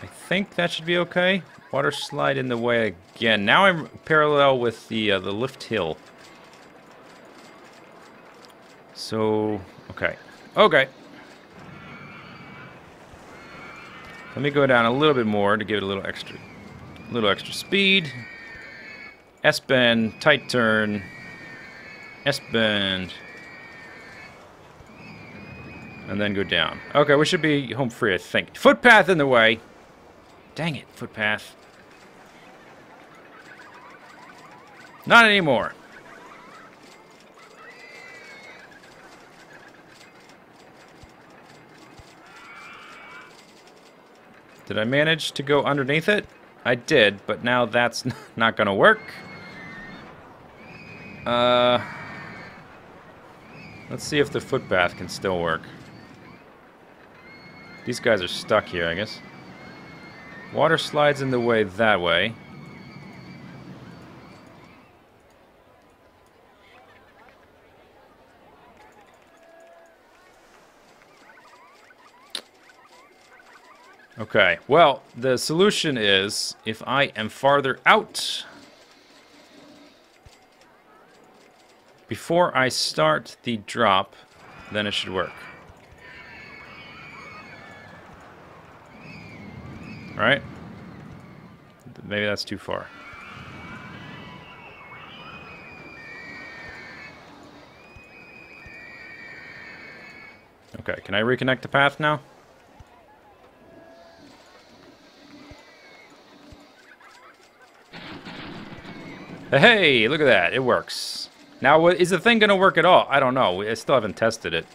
I think that should be okay. Water slide in the way again. Now I'm parallel with the uh, the lift hill. So, okay. Okay. Let me go down a little bit more to give it a little extra, a little extra speed. S-bend, tight turn. S-bend. And then go down. Okay, we should be home free, I think. Footpath in the way. Dang it, footpath. Not anymore. Did I manage to go underneath it? I did, but now that's *laughs* not going to work. Uh, let's see if the footpath can still work. These guys are stuck here, I guess. Water slides in the way that way. Okay, well, the solution is if I am farther out before I start the drop, then it should work. Alright? Maybe that's too far. Okay, can I reconnect the path now? Hey, look at that. It works. Now, is the thing going to work at all? I don't know. I still haven't tested it.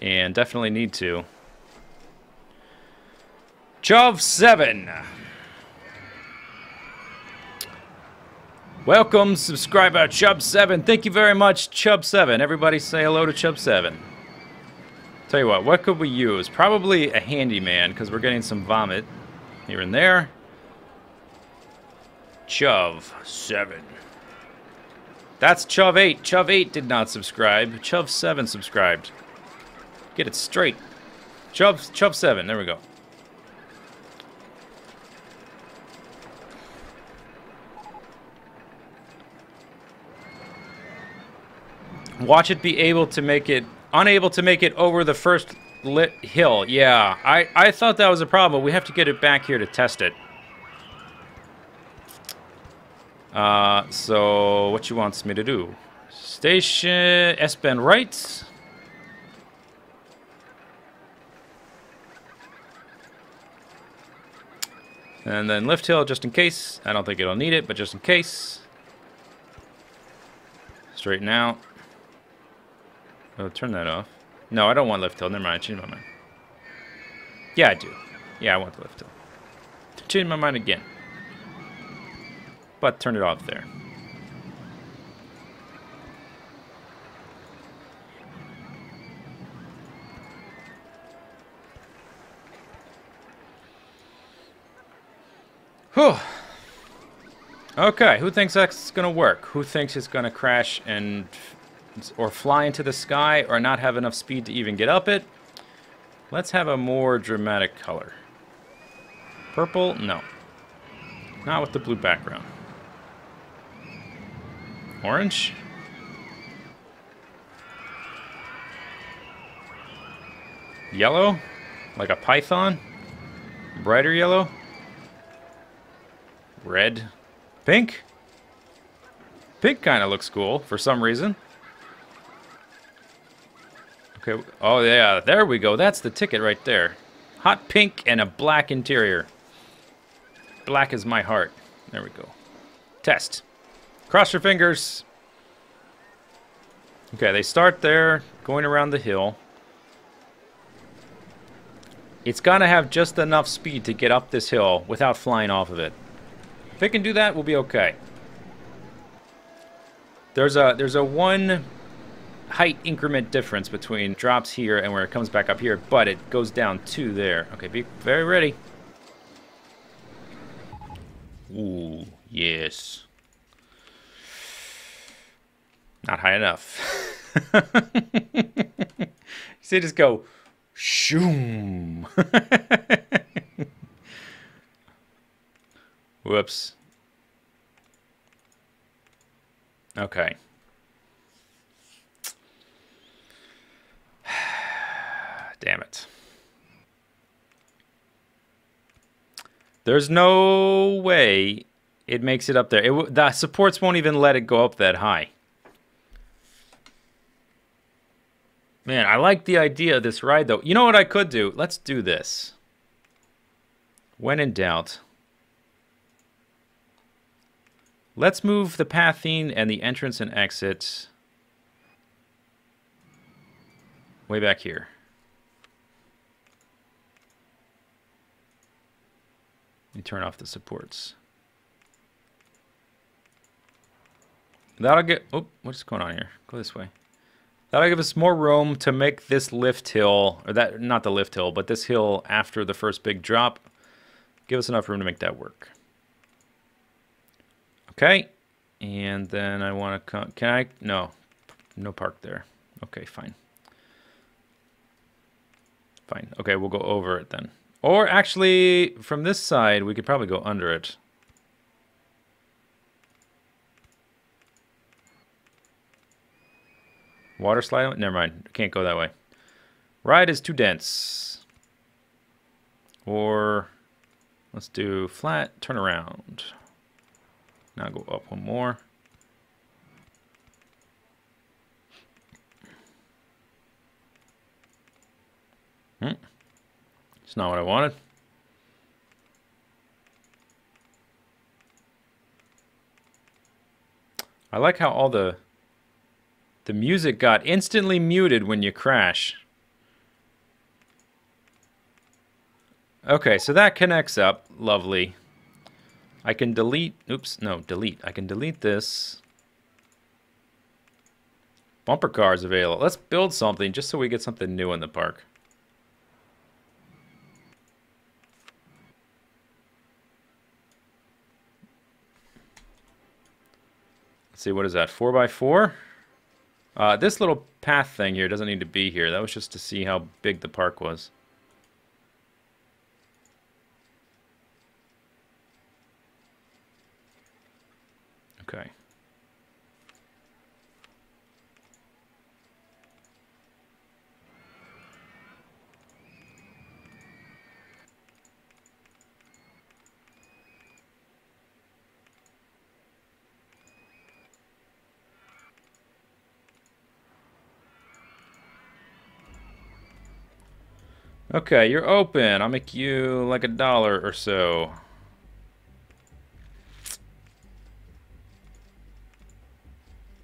And definitely need to. Chov7. Welcome, subscriber Chub7. Thank you very much, Chub7. Everybody say hello to Chub7. Tell you what, what could we use? Probably a handyman, because we're getting some vomit here and there. Chov7. That's Chov8. Chov8 did not subscribe. Chov7 subscribed. Get it straight. Chov, Chov7. There we go. Watch it be able to make it... Unable to make it over the first lift hill. Yeah, I, I thought that was a problem. We have to get it back here to test it. Uh, so what you wants me to do? Station S-bend right. And then lift hill just in case. I don't think it'll need it, but just in case. Straighten out. Oh, turn that off. No, I don't want lift hill. Never mind. Change my mind. Yeah, I do. Yeah, I want the lift hill. Change my mind again but turn it off there. Whew. Okay, who thinks that's going to work? Who thinks it's going to crash and or fly into the sky or not have enough speed to even get up it? Let's have a more dramatic color. Purple? No. Not with the blue background. Orange? Yellow? Like a python? Brighter yellow? Red? Pink? Pink kind of looks cool for some reason. Okay. Oh, yeah. There we go. That's the ticket right there. Hot pink and a black interior. Black is my heart. There we go. Test. Cross your fingers. Okay, they start there, going around the hill. It's gonna have just enough speed to get up this hill without flying off of it. If it can do that, we'll be okay. There's a there's a one height increment difference between drops here and where it comes back up here, but it goes down to there. Okay, be very ready. Ooh, yes not high enough. *laughs* See, just go, shoom. *laughs* Whoops. Okay. *sighs* Damn it. There's no way it makes it up there. It, the supports won't even let it go up that high. Man, I like the idea of this ride, though. You know what I could do? Let's do this. When in doubt, let's move the pathing and the entrance and exit way back here. Me turn off the supports. That'll get... Oh, what's going on here? Go this way. That'll give us more room to make this lift hill, or that, not the lift hill, but this hill after the first big drop. Give us enough room to make that work. Okay, and then I want to come, can I, no, no park there. Okay, fine. Fine, okay, we'll go over it then. Or actually, from this side, we could probably go under it. Water slide? Never mind. Can't go that way. Ride is too dense. Or let's do flat, turn around. Now go up one more. Hmm. It's not what I wanted. I like how all the the music got instantly muted when you crash. Okay, so that connects up. Lovely. I can delete... Oops, no, delete. I can delete this. Bumper cars available. Let's build something just so we get something new in the park. Let's see, what is that? 4x4? Uh, this little path thing here doesn't need to be here. That was just to see how big the park was. Okay. Okay, you're open. I'll make you like a dollar or so.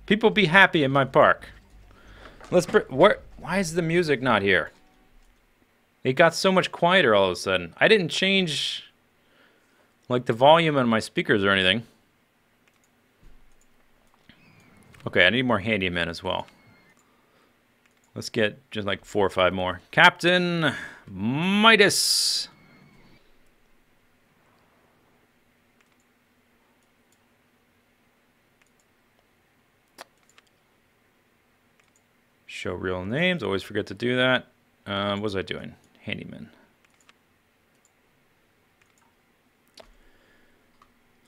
People be happy in my park. Let's. Where? Why is the music not here? It got so much quieter all of a sudden. I didn't change, like the volume on my speakers or anything. Okay, I need more handyman as well. Let's get just like four or five more. Captain Midas. Show real names. Always forget to do that. Uh, what was I doing? Handyman.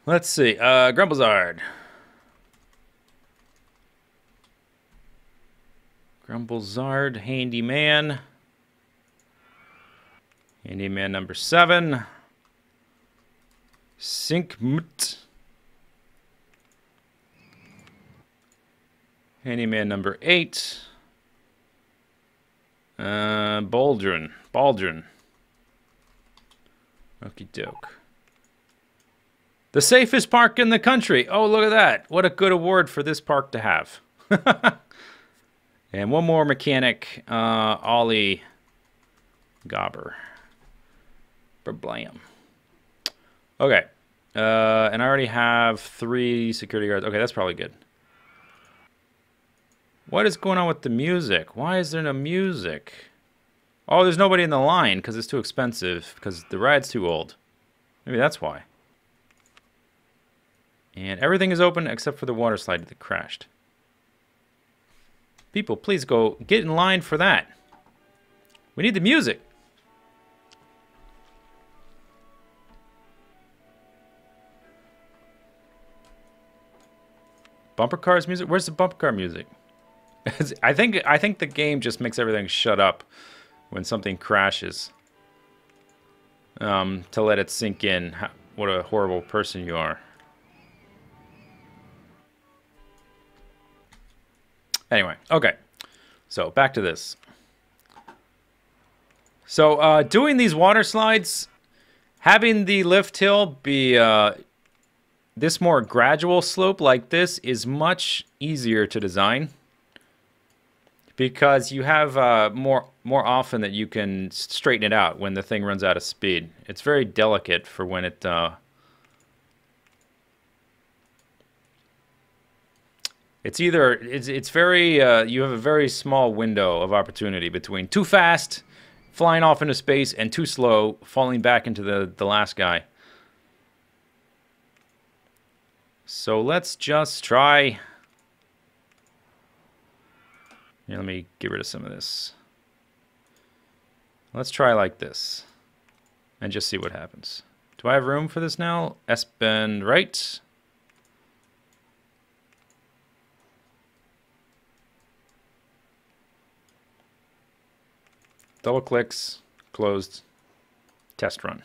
Let's see. Uh, Grumblezard. Grumblezard, Handyman. Handyman number seven. Sinkmut. Handyman number eight. Uh, Baldrin. Baldrin. Okie doke. The safest park in the country. Oh, look at that. What a good award for this park to have. *laughs* And one more mechanic, uh, Ollie Gobber. Blam. Okay. Uh, and I already have three security guards. Okay, that's probably good. What is going on with the music? Why is there no music? Oh, there's nobody in the line because it's too expensive because the ride's too old. Maybe that's why. And everything is open except for the water slide that crashed. People, please go get in line for that. We need the music. Bumper cars music? Where's the bumper car music? *laughs* I think I think the game just makes everything shut up when something crashes. um, to let it sink in how, what a horrible person you are. Anyway, okay. So back to this. So uh, doing these water slides, having the lift hill be uh, this more gradual slope like this is much easier to design because you have uh, more more often that you can straighten it out when the thing runs out of speed. It's very delicate for when it uh, It's either it's it's very uh, you have a very small window of opportunity between too fast, flying off into space, and too slow, falling back into the the last guy. So let's just try. Here, let me get rid of some of this. Let's try like this, and just see what happens. Do I have room for this now? S bend right. Double clicks, closed, test run.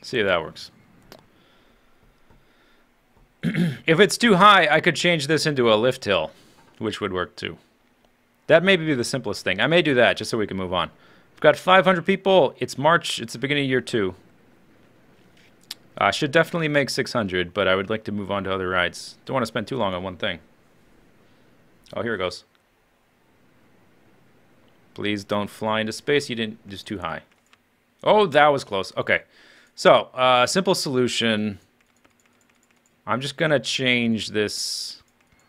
See if that works. *clears throat* if it's too high, I could change this into a lift hill, which would work too. That may be the simplest thing. I may do that just so we can move on. We've got 500 people. It's March. It's the beginning of year two. I uh, should definitely make 600, but I would like to move on to other rides. Don't want to spend too long on one thing. Oh, here it goes. Please don't fly into space. You didn't, just too high. Oh, that was close. Okay. So, uh, simple solution. I'm just going to change this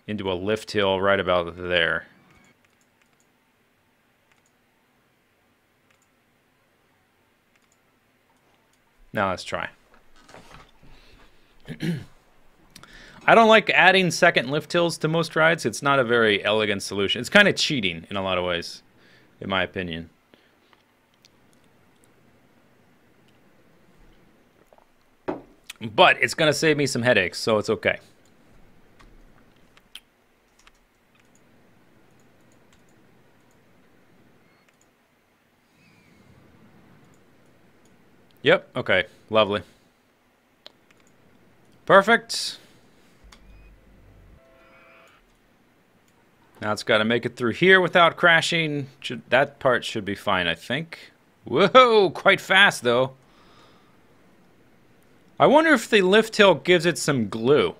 into a lift hill right about there. Now let's try. *clears throat* I don't like adding second lift hills to most rides. It's not a very elegant solution. It's kind of cheating in a lot of ways in my opinion. But it's going to save me some headaches, so it's okay. Yep, okay, lovely. Perfect. Now it's got to make it through here without crashing. Should, that part should be fine, I think. Whoa, quite fast though. I wonder if the lift hill gives it some glue.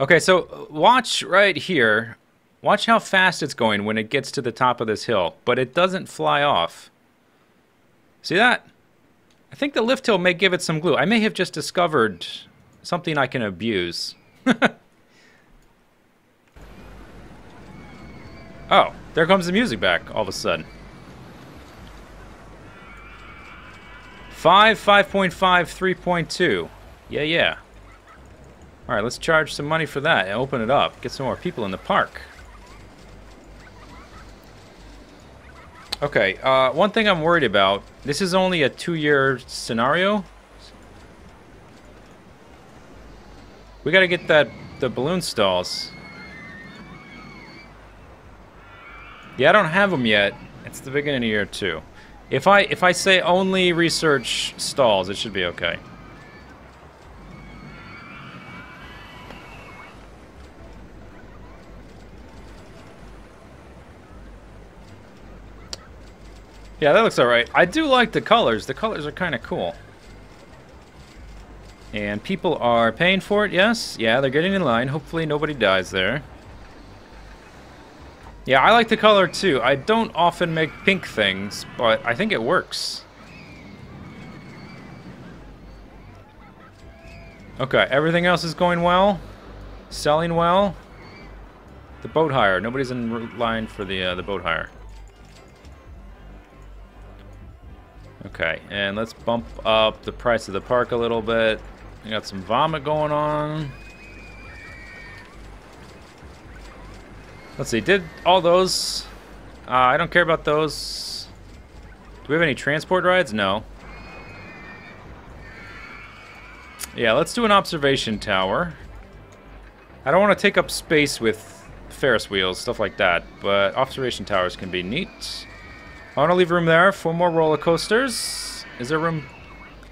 Okay, so uh, watch right here. Watch how fast it's going when it gets to the top of this hill, but it doesn't fly off. See that? I think the lift hill may give it some glue. I may have just discovered something I can abuse. *laughs* Oh, there comes the music back all of a sudden. 5, 5.5, 3.2. Yeah, yeah. Alright, let's charge some money for that and open it up. Get some more people in the park. Okay, uh, one thing I'm worried about. This is only a two-year scenario. We gotta get that the balloon stalls. Yeah, I don't have them yet. It's the beginning of year two. If I if I say only research stalls, it should be okay. Yeah, that looks alright. I do like the colors. The colors are kind of cool. And people are paying for it, yes? Yeah, they're getting in line. Hopefully nobody dies there. Yeah, I like the color too. I don't often make pink things, but I think it works. Okay, everything else is going well. Selling well. The boat hire. Nobody's in line for the uh, the boat hire. Okay, and let's bump up the price of the park a little bit. We got some vomit going on. Let's see, did all those... Uh, I don't care about those. Do we have any transport rides? No. Yeah, let's do an observation tower. I don't want to take up space with Ferris wheels, stuff like that, but observation towers can be neat. I want to leave room there for more roller coasters. Is there room?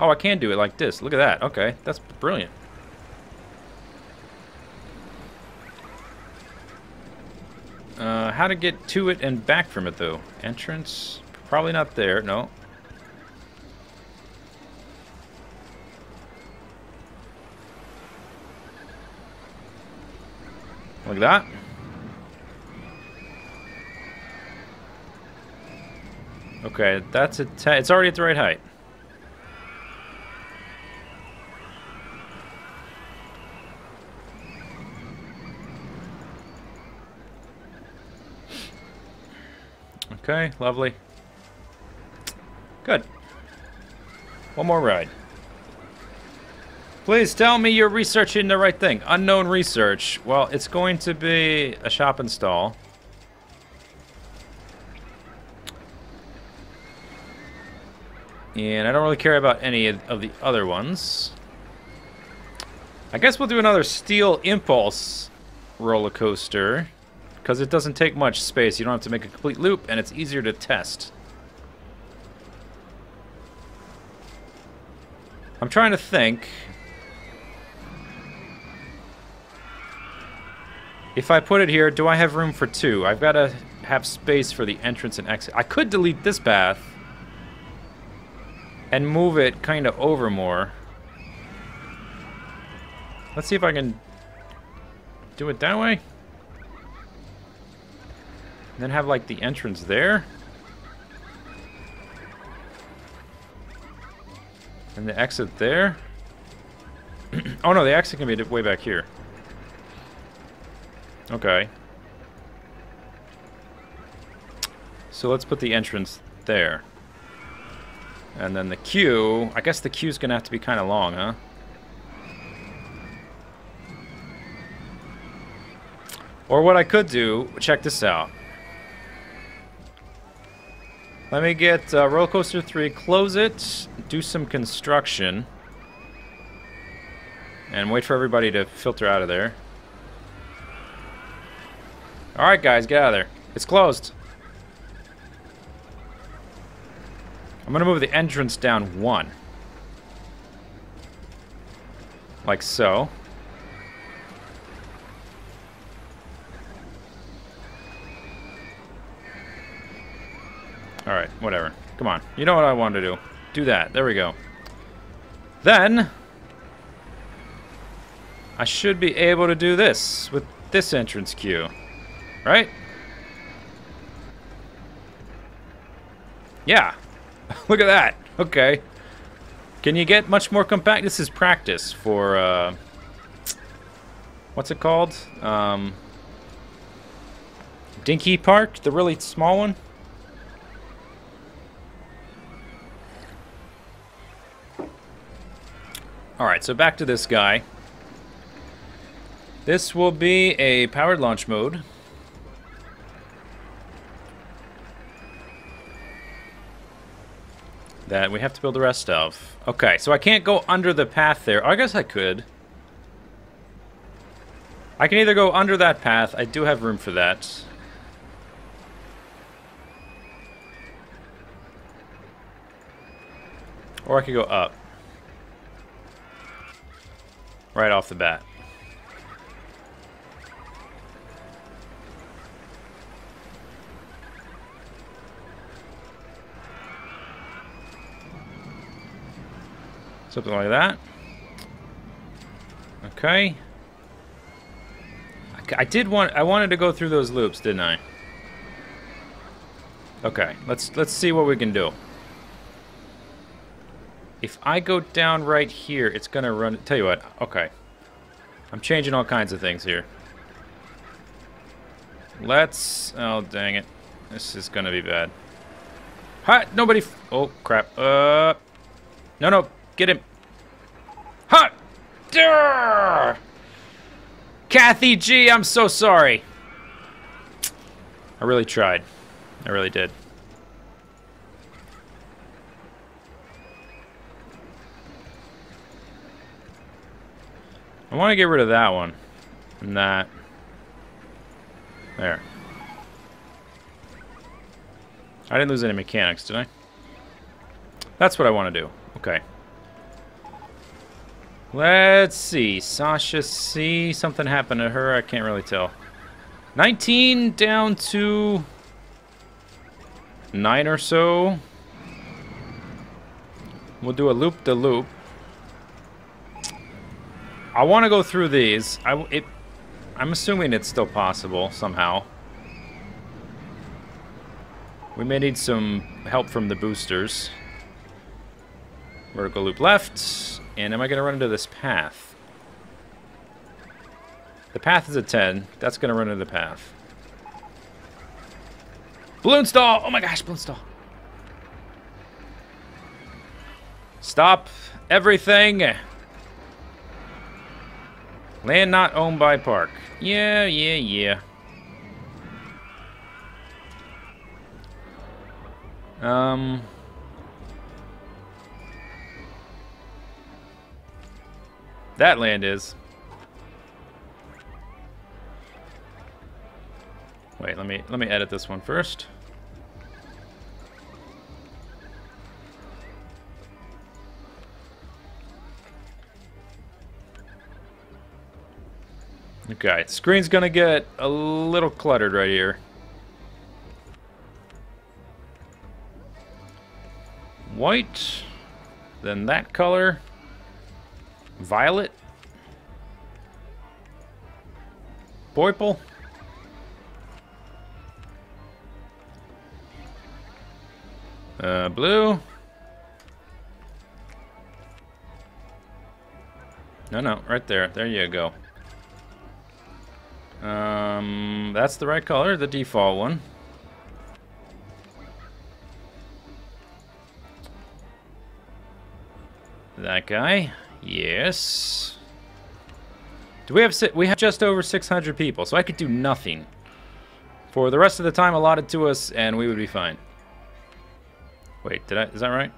Oh, I can do it like this. Look at that. Okay, that's brilliant. Uh, how to get to it and back from it, though? Entrance? Probably not there. No. Like that. Okay, that's it. It's already at the right height. Okay, lovely. Good. One more ride. Please tell me you're researching the right thing. Unknown research. Well, it's going to be a shop install. And I don't really care about any of the other ones. I guess we'll do another Steel Impulse roller coaster. Because it doesn't take much space. You don't have to make a complete loop, and it's easier to test. I'm trying to think. If I put it here, do I have room for two? I've got to have space for the entrance and exit. I could delete this path and move it kind of over more. Let's see if I can do it that way. And then have like the entrance there. And the exit there. *clears throat* oh no, the exit can be way back here. Okay. So let's put the entrance there. And then the queue, I guess the queue's gonna have to be kind of long, huh? Or what I could do, check this out. Let me get uh, Roller Coaster 3, close it, do some construction, and wait for everybody to filter out of there. Alright guys, get out of there. It's closed. I'm to move the entrance down one. Like so. Alright, whatever. Come on. You know what I want to do. Do that. There we go. Then... I should be able to do this with this entrance queue. Right? Yeah. *laughs* Look at that. Okay. Can you get much more compact? This is practice for, uh... What's it called? Um... Dinky Park? The really small one? Alright, so back to this guy. This will be a powered launch mode. that we have to build the rest of. Okay, so I can't go under the path there. Oh, I guess I could. I can either go under that path. I do have room for that. Or I could go up. Right off the bat. Something like that. Okay. I did want I wanted to go through those loops, didn't I? Okay, let's let's see what we can do. If I go down right here, it's gonna run tell you what, okay. I'm changing all kinds of things here. Let's oh dang it. This is gonna be bad. Hi nobody oh crap. Uh no no Get him. Ha! Durr! Kathy G, I'm so sorry. I really tried. I really did. I want to get rid of that one. And that. There. I didn't lose any mechanics, did I? That's what I want to do. Okay. Let's see. Sasha C. Something happened to her. I can't really tell. 19 down to 9 or so. We'll do a loop the loop. I want to go through these. I, it, I'm assuming it's still possible somehow. We may need some help from the boosters. Vertical loop left. And am I going to run into this path? The path is a 10. That's going to run into the path. Balloon stall! Oh my gosh, balloon stall. Stop everything. Land not owned by park. Yeah, yeah, yeah. Um... That land is. Wait, let me let me edit this one first. Okay, screen's gonna get a little cluttered right here. White, then that color. Violet? Boiple? Uh, blue? No, no, right there. There you go. Um, that's the right color, the default one. That guy. Yes. Do we have we have just over 600 people, so I could do nothing for the rest of the time allotted to us, and we would be fine. Wait, did I? Is that right?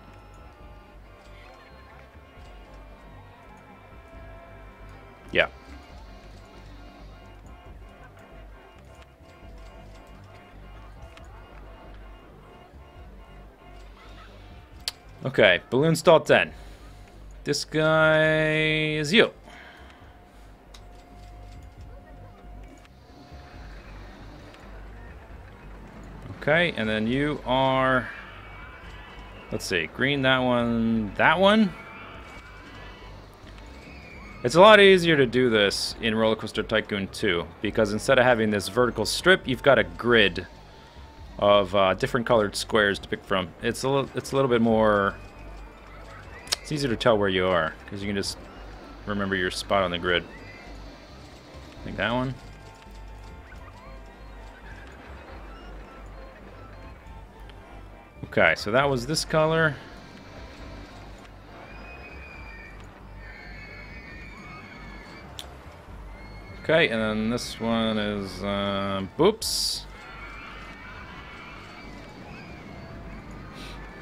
Okay, balloon stall 10. This guy is you. Okay, and then you are... Let's see, green, that one, that one? It's a lot easier to do this in Roller Coaster Tycoon 2, because instead of having this vertical strip, you've got a grid of uh, different colored squares to pick from. It's a, little, it's a little bit more it's easier to tell where you are, because you can just remember your spot on the grid. Think that one. Okay, so that was this color. Okay, and then this one is, uh, boops.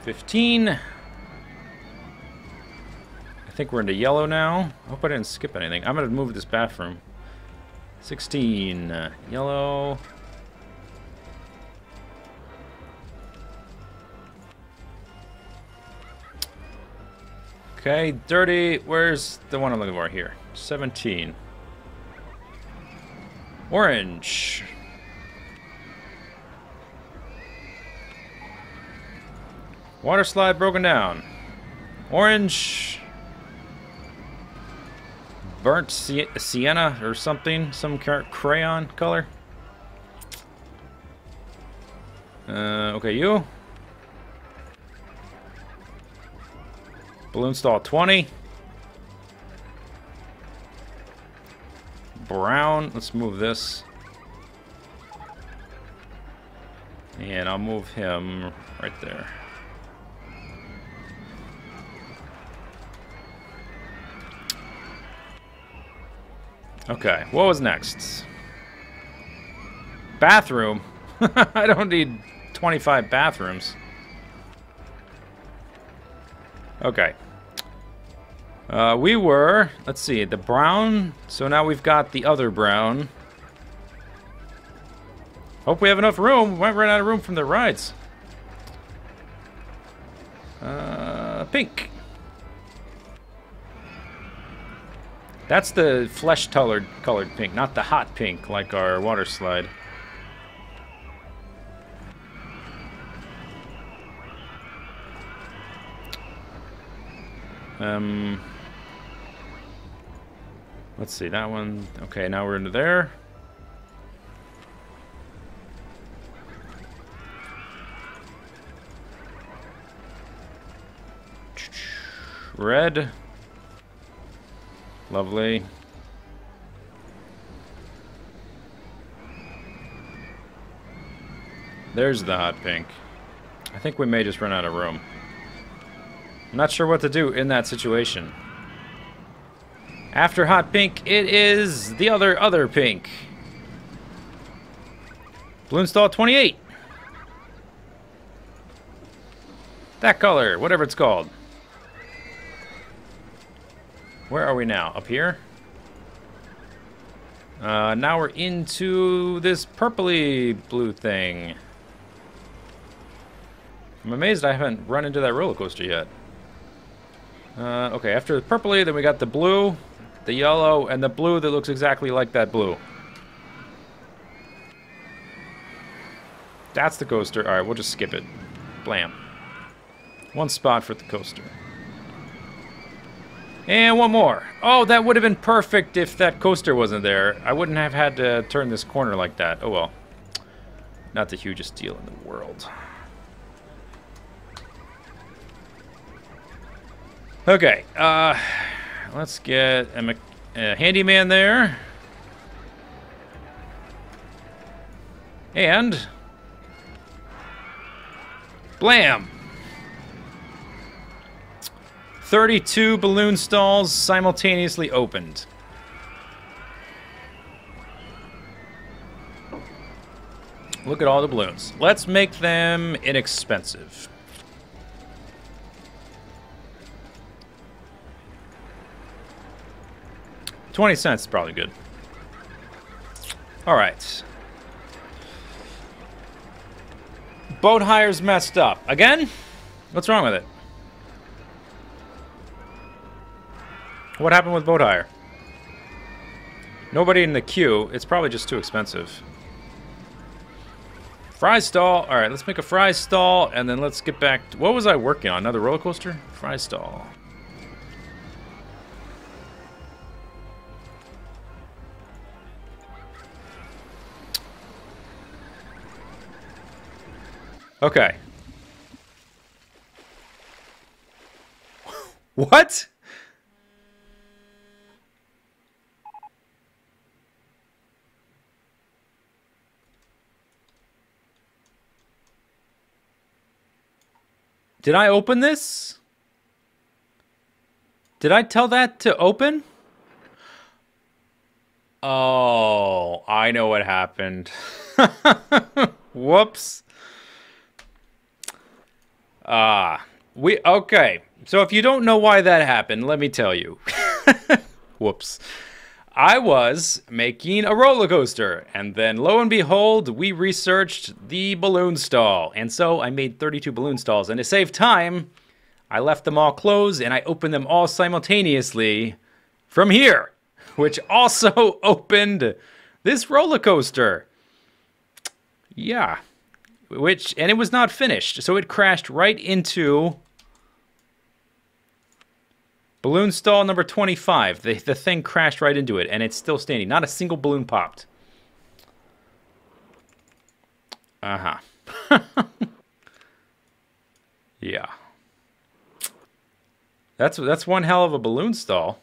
15 I think we're into yellow now. I hope I didn't skip anything. I'm going to move this bathroom. 16. Uh, yellow. Okay, dirty. Where's the one I'm looking for here? 17. Orange. Water slide broken down. Orange burnt sienna or something, some crayon color. Uh, okay, you. Balloon stall 20. Brown, let's move this. And I'll move him right there. Okay, what was next? Bathroom? *laughs* I don't need 25 bathrooms. Okay. Uh, we were, let's see, the brown. So now we've got the other brown. Hope we have enough room. We might run out of room from the rides. Uh, pink. That's the flesh-colored colored pink, not the hot pink like our water slide. Um, let's see, that one. Okay, now we're into there. Red. Lovely. There's the hot pink. I think we may just run out of room. I'm not sure what to do in that situation. After hot pink, it is the other other pink. Balloon stall 28. That color, whatever it's called. Where are we now? Up here? Uh, now we're into this purpley blue thing. I'm amazed I haven't run into that roller coaster yet. Uh, okay, after the purpley, then we got the blue, the yellow, and the blue that looks exactly like that blue. That's the coaster. Alright, we'll just skip it. Blam. One spot for the coaster. And one more. Oh, that would have been perfect if that coaster wasn't there. I wouldn't have had to turn this corner like that. Oh well. Not the hugest deal in the world. Okay, uh, let's get a, a handyman there. And... Blam! 32 balloon stalls simultaneously opened. Look at all the balloons. Let's make them inexpensive. Twenty cents is probably good. All right. Boat hire's messed up. Again? What's wrong with it? What happened with boat hire? Nobody in the queue. It's probably just too expensive. Fry stall. All right, let's make a fry stall, and then let's get back. To, what was I working on? Another roller coaster? Fry stall. Okay. *laughs* What? Did I open this? Did I tell that to open? Oh, I know what happened. *laughs* Whoops. Ah, uh, we okay. So if you don't know why that happened, let me tell you. *laughs* Whoops. I was making a roller coaster, and then lo and behold, we researched the balloon stall. And so I made 32 balloon stalls, and to save time, I left them all closed and I opened them all simultaneously from here, *laughs* which also *laughs* opened this roller coaster. Yeah. Which, and it was not finished, so it crashed right into Balloon stall number 25. The, the thing crashed right into it, and it's still standing. Not a single balloon popped. Uh-huh. *laughs* yeah. That's that's one hell of a balloon stall.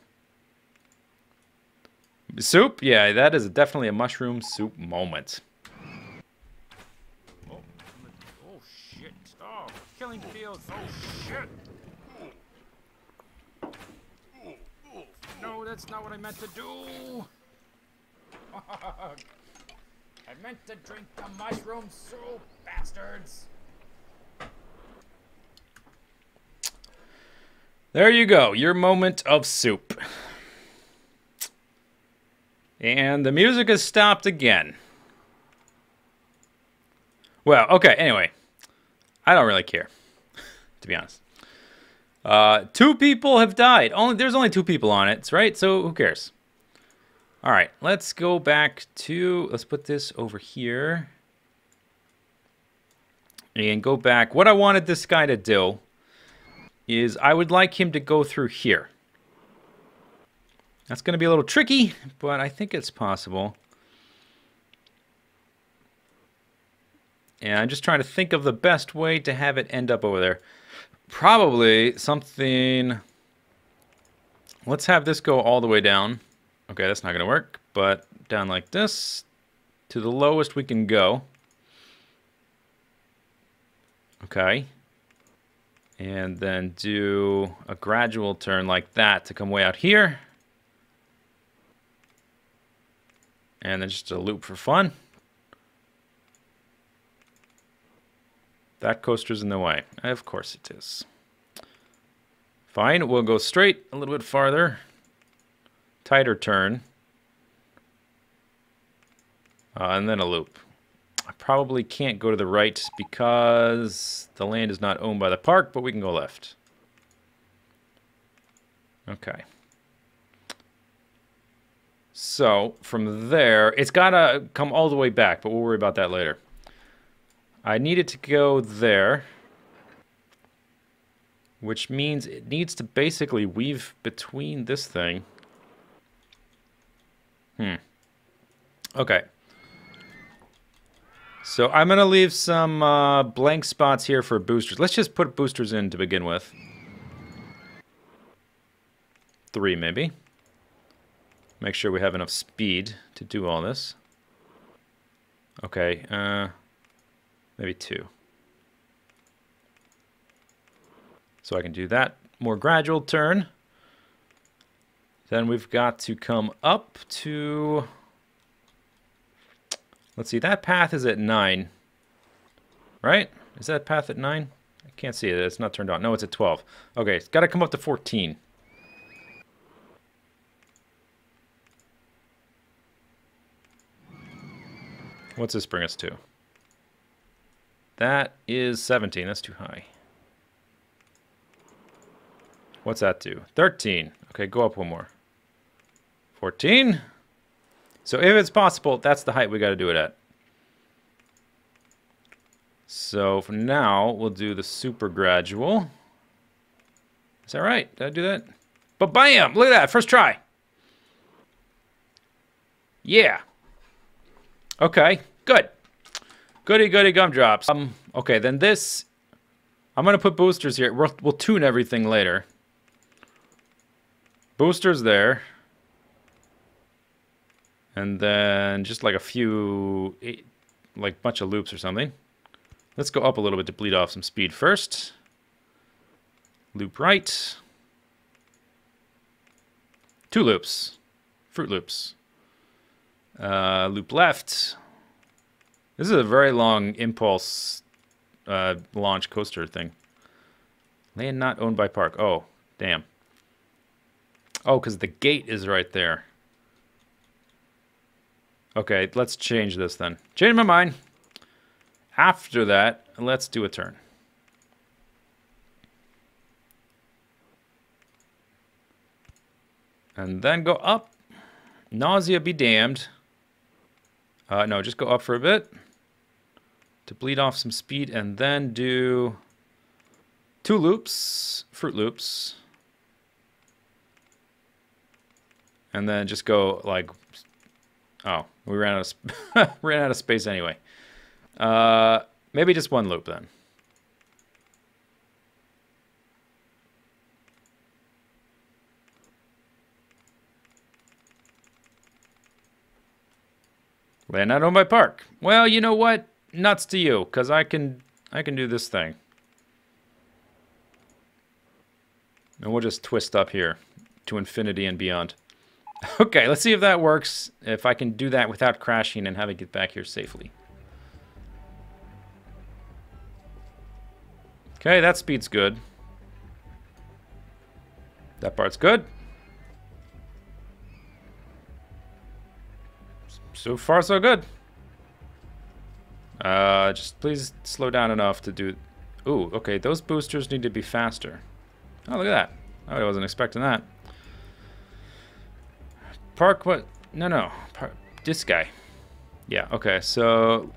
Soup? Yeah, that is definitely a mushroom soup moment. Oh, oh shit. Oh, killing fields. Oh, shit. That's not what I meant to do. *laughs* I meant to drink the mushroom soup, bastards. There you go, your moment of soup. And the music has stopped again. Well, okay, anyway. I don't really care, to be honest. Uh, two people have died. Only there's only two people on it, right? So who cares? All right, let's go back to. Let's put this over here and go back. What I wanted this guy to do is I would like him to go through here. That's going to be a little tricky, but I think it's possible. And I'm just trying to think of the best way to have it end up over there. Probably something... Let's have this go all the way down. Okay, that's not going to work, but down like this to the lowest we can go. Okay. And then do a gradual turn like that to come way out here. And then just a loop for fun. That coaster's in the way. Of course it is. Fine, we'll go straight a little bit farther. Tighter turn. Uh, and then a loop. I probably can't go to the right because the land is not owned by the park, but we can go left. Okay. So, from there, it's got to come all the way back, but we'll worry about that later. I need it to go there, which means it needs to basically weave between this thing. Hmm. Okay. So I'm going to leave some uh, blank spots here for boosters. Let's just put boosters in to begin with. Three, maybe. Make sure we have enough speed to do all this. Okay, uh... Maybe two. So I can do that more gradual turn. Then we've got to come up to... Let's see, that path is at 9. Right? Is that path at 9? I can't see it. It's not turned on. No, it's at 12. Okay, it's got to come up to 14. What's this bring us to? That is 17. That's too high. What's that do? 13. Okay, go up one more. 14. So if it's possible, that's the height we got to do it at. So for now, we'll do the super gradual. Is that right? Did I do that? But bam! Look at that. First try. Yeah. Okay, good. Goody, goody gumdrops. Um, okay, then this... I'm going to put boosters here. We'll, we'll tune everything later. Boosters there. And then just like a few... Eight, like bunch of loops or something. Let's go up a little bit to bleed off some speed first. Loop right. Two loops. Fruit loops. Uh, loop left. This is a very long impulse uh, launch coaster thing. Land not owned by park. Oh, damn. Oh, because the gate is right there. Okay, let's change this then. Change my mind. After that, let's do a turn. And then go up. Nausea be damned. Uh, no, just go up for a bit to bleed off some speed and then do two loops, fruit loops. And then just go like, oh, we ran out of, *laughs* ran out of space anyway. Uh, maybe just one loop then. Land out on my park. Well, you know what? Nuts to you, because I can, I can do this thing. And we'll just twist up here to infinity and beyond. *laughs* Okay, let's see if that works. If I can do that without crashing and having to get back here safely. Okay, that speed's good. That part's good. So far, so good. Uh, just please slow down enough to do... Ooh, okay, those boosters need to be faster. Oh, look at that. I wasn't expecting that. Park what? No, no. Park, this guy. Yeah, okay. So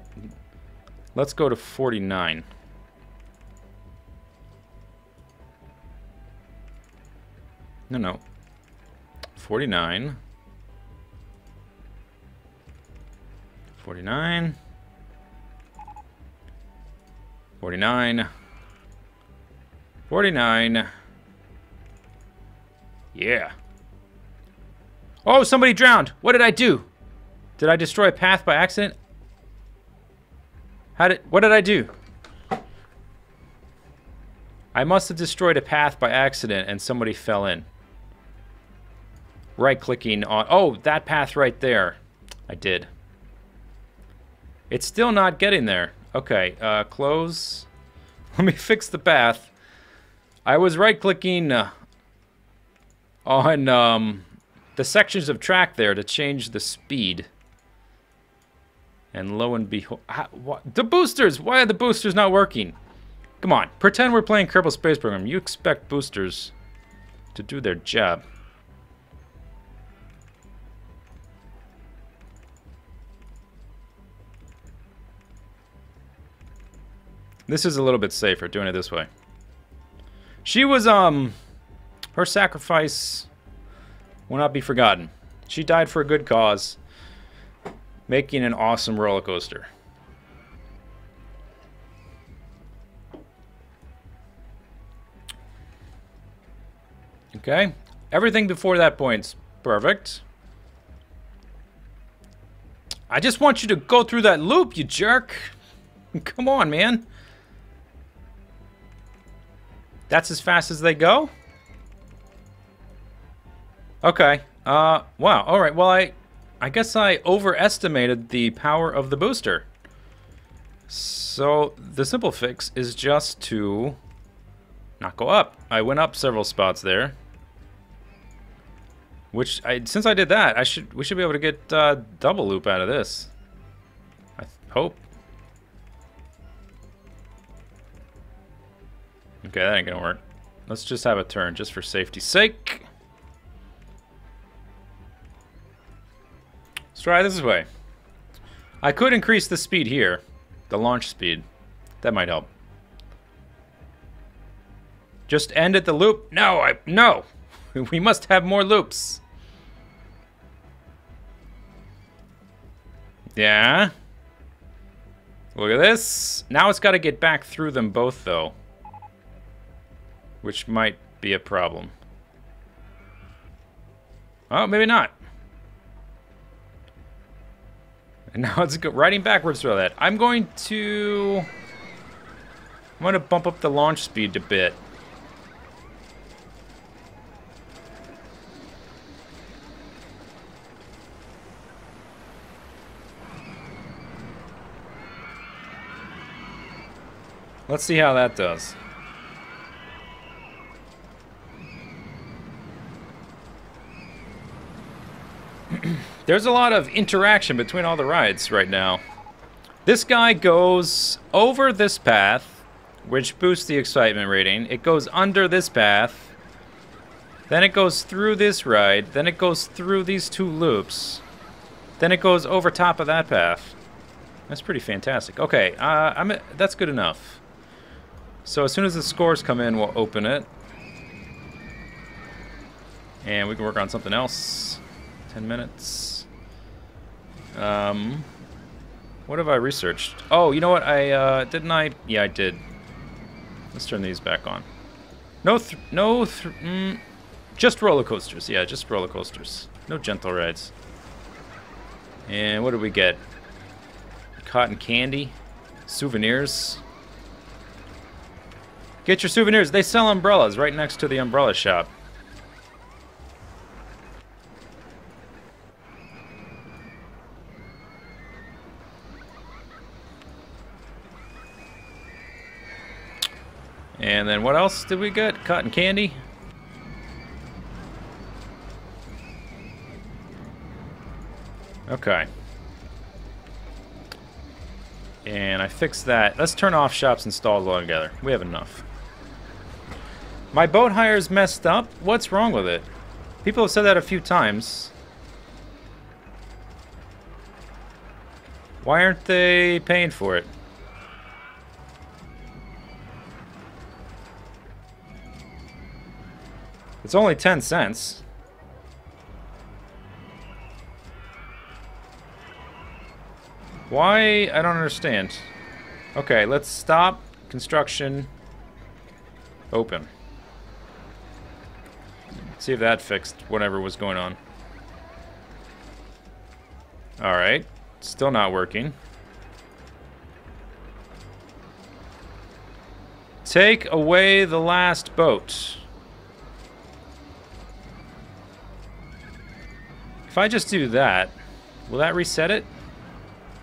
let's go to 49. No, no. 49. 49. 49. 49. Yeah. Oh, somebody drowned. What did I do? Did I destroy a path by accident? How did... What did I do? I must have destroyed a path by accident and somebody fell in. Right-clicking on... Oh, that path right there. I did. It's still not getting there. Okay, uh, close. *laughs* Let me fix the path. I was right-clicking uh, on um, the sections of track there to change the speed. And lo and behold... What, the boosters! Why are the boosters not working? Come on, pretend we're playing Kerbal Space Program. You expect boosters to do their job. This is a little bit safer, doing it this way. She was, um... Her sacrifice will not be forgotten. She died for a good cause, making an awesome roller coaster. Okay. Everything before that point's perfect. I just want you to go through that loop, you jerk. *laughs* Come on, man. That's as fast as they go? Okay. Uh, wow. All right. Well, I, I guess I overestimated the power of the booster. So the simple fix is just to not go up. I went up several spots there. Which, I, since I did that, I should we should be able to get uh, double loop out of this. I hope. Okay, that ain't gonna work. Let's just have a turn, just for safety's sake. Let's try this way. I could increase the speed here. The launch speed. That might help. Just end at the loop? No, I... No! *laughs* we must have more loops. Yeah. Look at this. Now it's got to get back through them both, though which might be a problem. Oh, maybe not. And *laughs* now it's riding backwards through that. I'm going to... I'm going to bump up the launch speed a bit. Let's see how that does. *clears throat* There's a lot of interaction between all the rides right now. This guy goes over this path, which boosts the excitement rating. It goes under this path. Then it goes through this ride. Then it goes through these two loops. Then it goes over top of that path. That's pretty fantastic. Okay, uh, that's good enough. So as soon as the scores come in, we'll open it. And we can work on something else. 10 minutes. Um, what have I researched? Oh, you know what? I uh, didn't I? Yeah, I did. Let's turn these back on. No, no, mm, just roller coasters. Yeah, just roller coasters. No gentle rides. And what did we get? Cotton candy, souvenirs. Get your souvenirs. They sell umbrellas right next to the umbrella shop. And then what else did we get? Cotton candy? Okay. And I fixed that. Let's turn off shops and stalls altogether. We have enough. My boat hire's messed up? What's wrong with it? People have said that a few times. Why aren't they paying for it? It's only 10 cents. Why? I don't understand. Okay, let's stop construction. Open. See if that fixed whatever was going on. Alright. Still not working. Take away the last boat. If I just do that, will that reset it?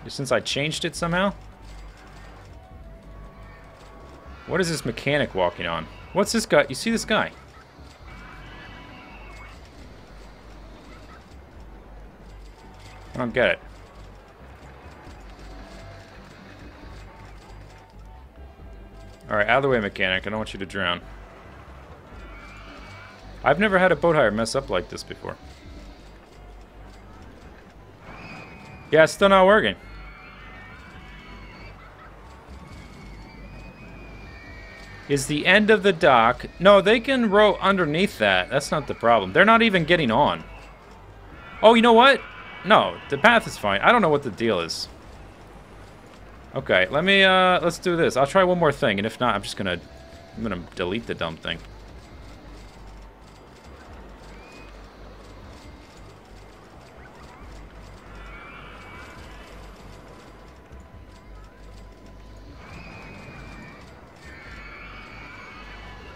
Since I changed it somehow? What is this mechanic walking on? What's this guy? You see this guy? I don't get it. Alright, out of the way, mechanic. I don't want you to drown. I've never had a boat hire mess up like this before. Yeah, it's still not working. Is the end of the dock... No, they can row underneath that. That's not the problem. They're not even getting on. Oh, you know what? No, the path is fine. I don't know what the deal is. Okay, let me, uh, let's do this. I'll try one more thing, and if not, I'm just gonna, I'm gonna delete the dumb thing.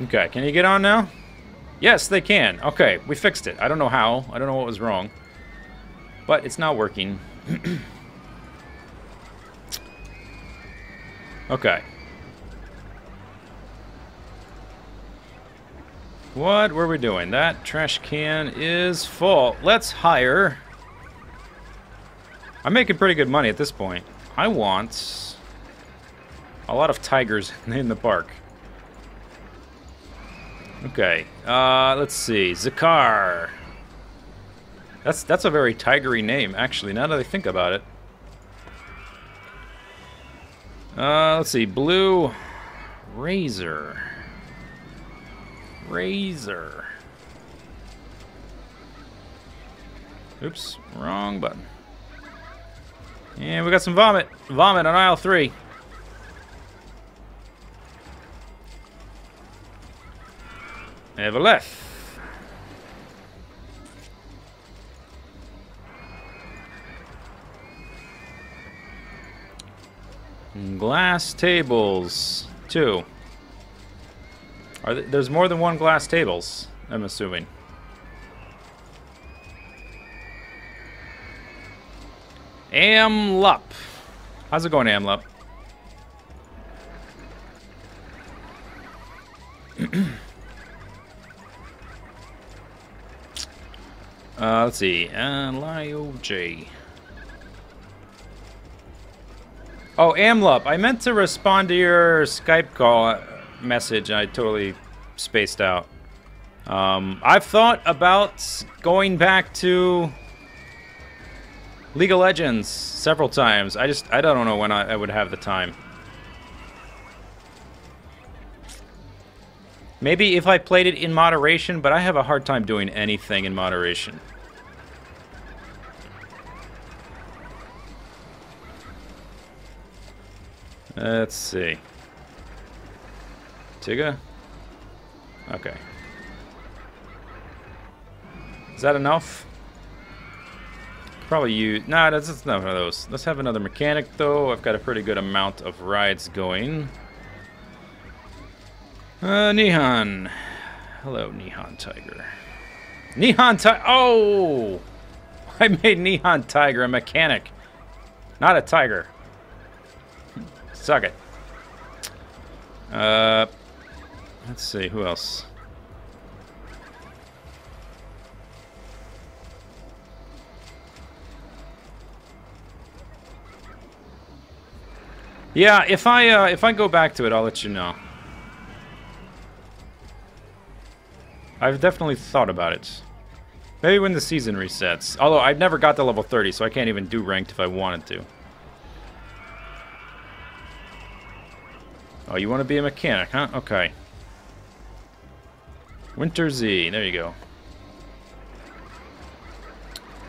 Okay, can you get on now? Yes, they can. Okay, we fixed it. I don't know how. I don't know what was wrong. But it's not working. *clears throat* okay. What were we doing? That trash can is full. Let's hire... I'm making pretty good money at this point. I want a lot of tigers *laughs* in the park. Okay, uh, let's see. Zakar. That's that's a very tigery name, actually, now that I think about it. Uh, let's see. Blue Razor. Razor. Oops, wrong button. And we got some vomit. Vomit on aisle three. Eveleth. Glass tables. Two. Are th there's more than one glass tables, I'm assuming. Amlup. How's it going, Amlup? Uh, let's see. Uh, Lio J. Oh, Amlup. I meant to respond to your Skype call message. I totally spaced out. Um, I've thought about going back to League of Legends several times. I just, I don't know when I, I would have the time. Maybe if I played it in moderation, but I have a hard time doing anything in moderation. Let's see. Tiga? Okay. Is that enough? Probably you. Nah, that's, that's one of those. Let's have another mechanic, though. I've got a pretty good amount of rides going. Uh, Nihon. Hello, Nihon Tiger. Nihon Tiger. Oh! *laughs* I made Nihon Tiger a mechanic. Not a tiger. *laughs* Suck it. Uh, let's see, who else? Yeah, if I uh, if I go back to it, I'll let you know. I've definitely thought about it. Maybe when the season resets. Although I've never got to level 30, so I can't even do ranked if I wanted to. Oh, you want to be a mechanic, huh? Okay. Winter Z, there you go.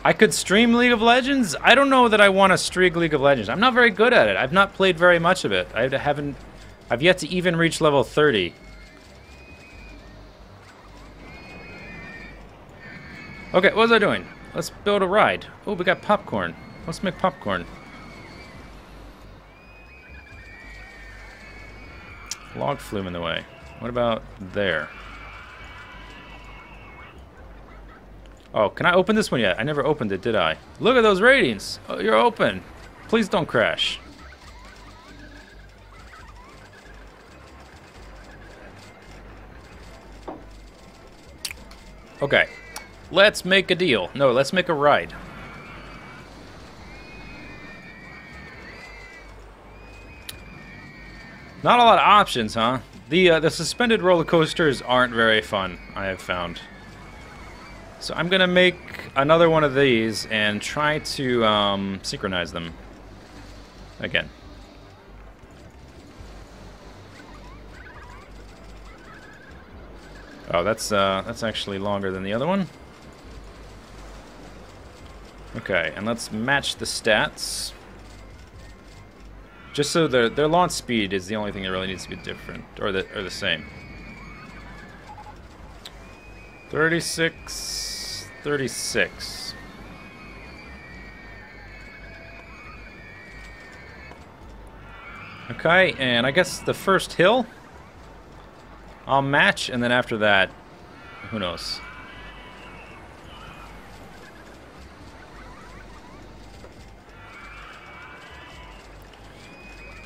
I could stream League of Legends? I don't know that I want to streak League of Legends. I'm not very good at it. I've not played very much of it. I haven't... I've yet to even reach level 30. Okay, what was I doing? Let's build a ride. Oh, we got popcorn. Let's make popcorn. Log flume in the way. What about there? Oh, can I open this one yet? I never opened it, did I? Look at those ratings! Oh, you're open. Please don't crash. Okay. Let's make a deal. No, let's make a ride. Not a lot of options, huh? The uh, the suspended roller coasters aren't very fun, I have found. So I'm gonna make another one of these and try to um, synchronize them again. Oh, that's uh, that's actually longer than the other one. Okay, and let's match the stats. Just so their their launch speed is the only thing that really needs to be different, or the or the same. 36, 36. Okay, and I guess the first hill I'll match, and then after that, who knows.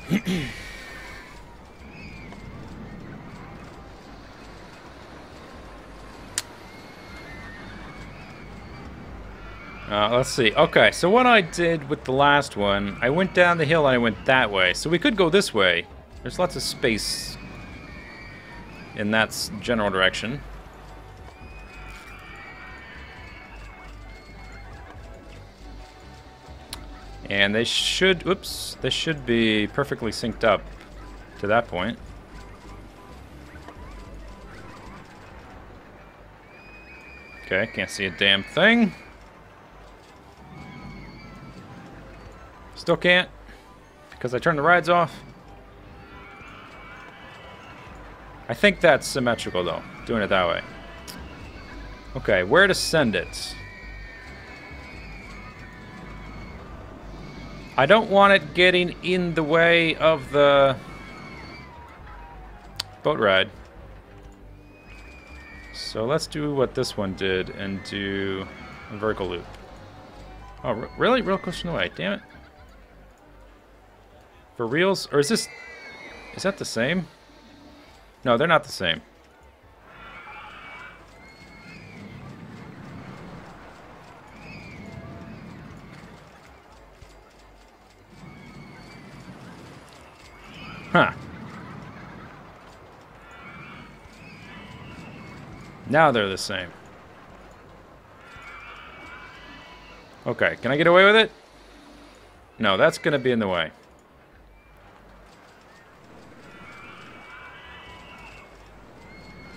*clears throat* Uh, let's see. Okay, so what I did with the last one, I went down the hill and I went that way. So we could go this way. There's lots of space in that general direction. And they should, oops, they should be perfectly synced up to that point. Okay, can't see a damn thing. Still can't, because I turned the rides off. I think that's symmetrical, though, doing it that way. Okay, where to send it? I don't want it getting in the way of the boat ride. So let's do what this one did and do a vertical loop. Oh, really? Real close in the way. Damn it. For reals? Or is this... Is that the same? No, they're not the same. Huh. Now they're the same. Okay, can I get away with it? No, that's going to be in the way.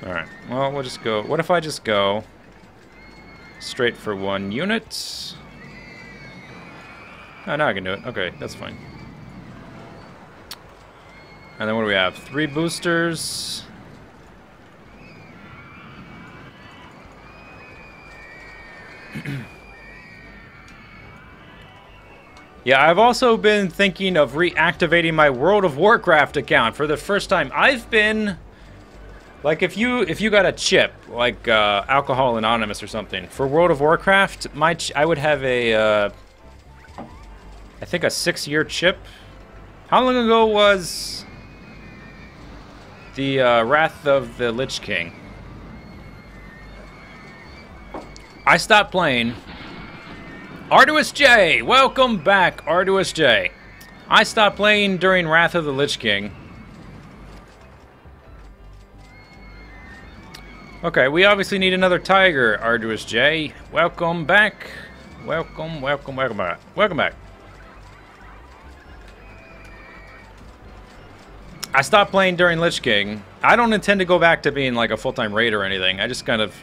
Alright, well, we'll just go... What if I just go straight for one unit? Oh, now I can do it. Okay, that's fine. And then what do we have? Three boosters. Yeah, I've also been thinking of reactivating my World of Warcraft account for the first time. I've been... Like, if you if you got a chip, like uh, Alcohol Anonymous or something, for World of Warcraft, my I would have a, uh, I think a six-year chip. How long ago was the uh, Wrath of the Lich King. I stopped playing. Arduous J! Welcome back, Arduous J. I stopped playing during Wrath of the Lich King. Okay, we obviously need another tiger, Arduous J. Welcome back. Welcome, welcome, welcome back. Welcome back. I stopped playing during Lich King. I don't intend to go back to being like a full-time raid or anything. I just kind of...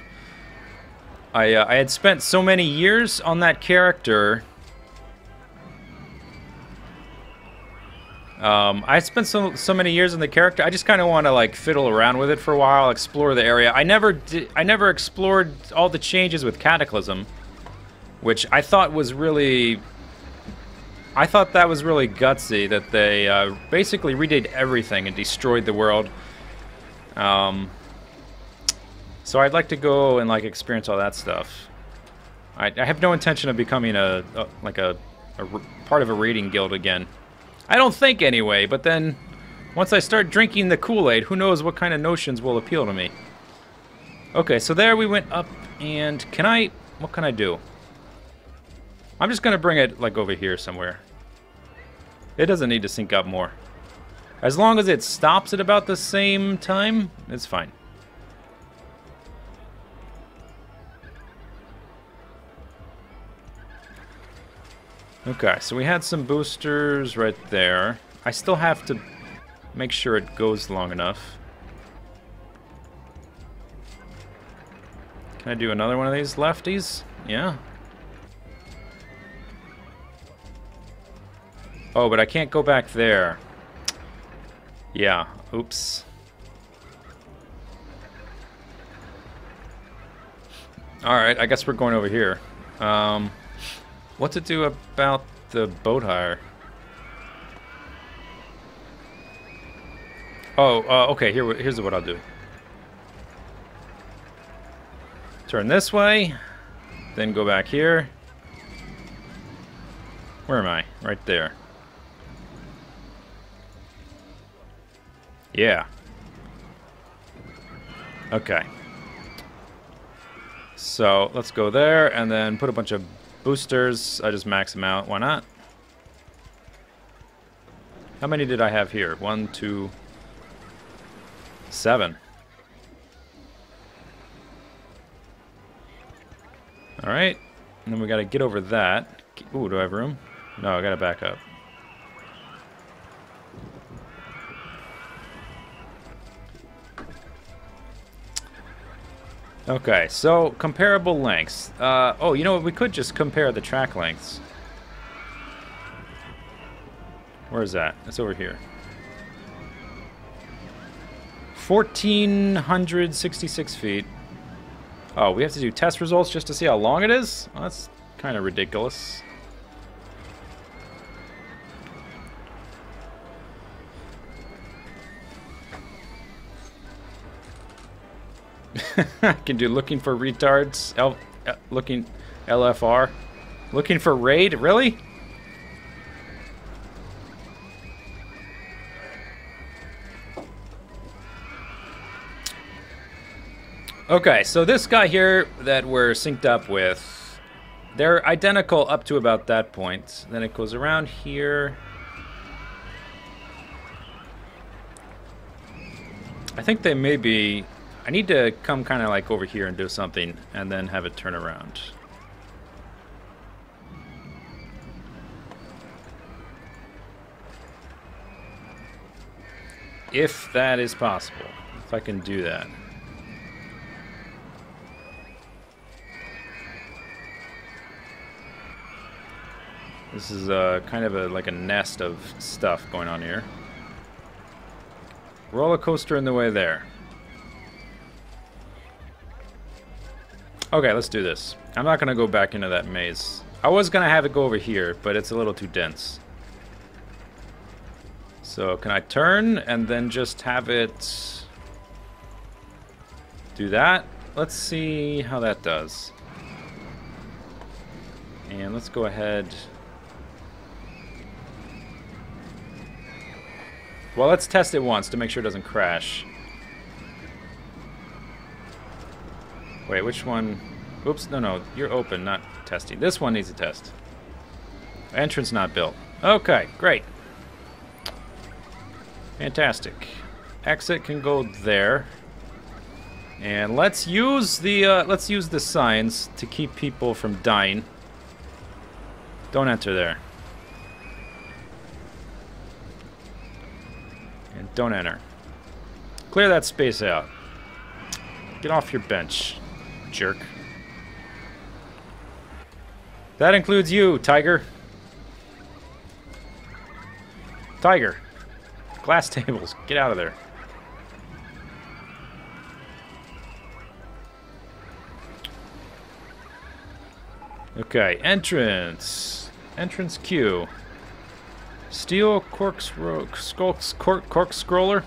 I, uh, I had spent so many years on that character Um, I spent so so many years in the character. I just kind of want to like fiddle around with it for a while, explore the area. I never did, I never explored all the changes with Cataclysm, which I thought was really. I thought that was really gutsy that they uh, basically redid everything and destroyed the world. Um, so I'd like to go and like experience all that stuff. I, I have no intention of becoming a, a like a, a part of a raiding guild again. I don't think anyway, but then once I start drinking the Kool-Aid, who knows what kind of notions will appeal to me. Okay, so there we went up, and can I... What can I do? I'm just to bring it, like, over here somewhere. It doesn't need to sync up more. As long as it stops at about the same time, it's fine. Okay, so we had some boosters right there. I still have to make sure it goes long enough. Can I do another one of these lefties? Yeah. Oh, but I can't go back there. Yeah, oops. Alright, I guess we're going over here. Um... What to do about the boat hire? Oh, uh, okay, here, here's what I'll do. Turn this way, then go back here. Where am I? Right there. Yeah. Okay. So, let's go there, and then put a bunch of Boosters, I just max them out. Why not? How many did I have here? One, two, seven. Alright. And then we gotta get over that. Ooh, do I have room? No, I gotta back up. Okay, so comparable lengths. Uh, oh, you know what? We could just compare the track lengths. Where is that? It's over here. 1,466 feet. Oh, we have to do test results just to see how long it is? Well, that's kind of ridiculous. *laughs* I can do looking for retards. L, uh, looking LFR. Looking for raid? Really? Okay, so this guy here that we're synced up with, they're identical up to about that point. Then it goes around here. I think they may be I need to come kind of like over here and do something and then have it turn around. If that is possible. If I can do that. This is uh, kind of a, like a nest of stuff going on here. Roller coaster in the way there. Okay, let's do this. I'm not going to go back into that maze. I was going to have it go over here, but it's a little too dense. So can I turn and then just have it do that? Let's see how that does. And let's go ahead. Well, let's test it once to make sure it doesn't crash. Wait, which one? Oops, no, no, you're open, not testing. This one needs a test. Entrance not built. Okay, great. Fantastic. Exit can go there. And let's use the uh, let's use the signs to keep people from dying. Don't enter there. And don't enter. Clear that space out. Get off your bench, jerk. That includes you, Tiger. Tiger. Glass *laughs* tables. Get out of there. Okay, entrance. Entrance queue. Steel corkscrew, cork, cork, cork scroller.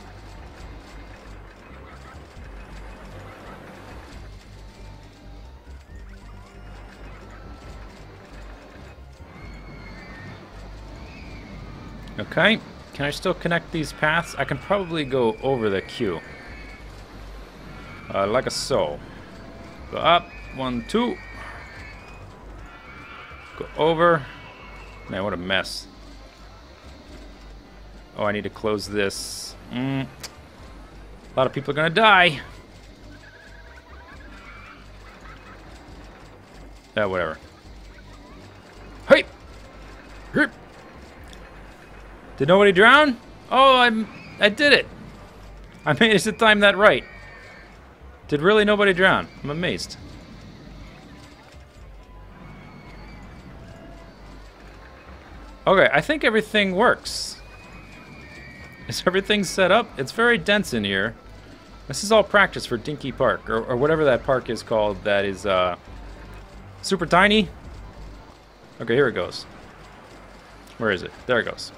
Okay, can I still connect these paths? I can probably go over the queue. Uh, like a so. Go up, one, two. Go over. Man, what a mess. Oh, I need to close this. Mm. A lot of people are gonna die. Yeah, whatever. Hey! Hey! Did nobody drown? Oh, I'm, I did it. I managed to time that right. Did really nobody drown? I'm amazed. Okay, I think everything works. Is everything set up? It's very dense in here. This is all practice for Dinky Park, or, or whatever that park is called that is uh, super tiny. Okay, here it goes. Where is it? There it goes.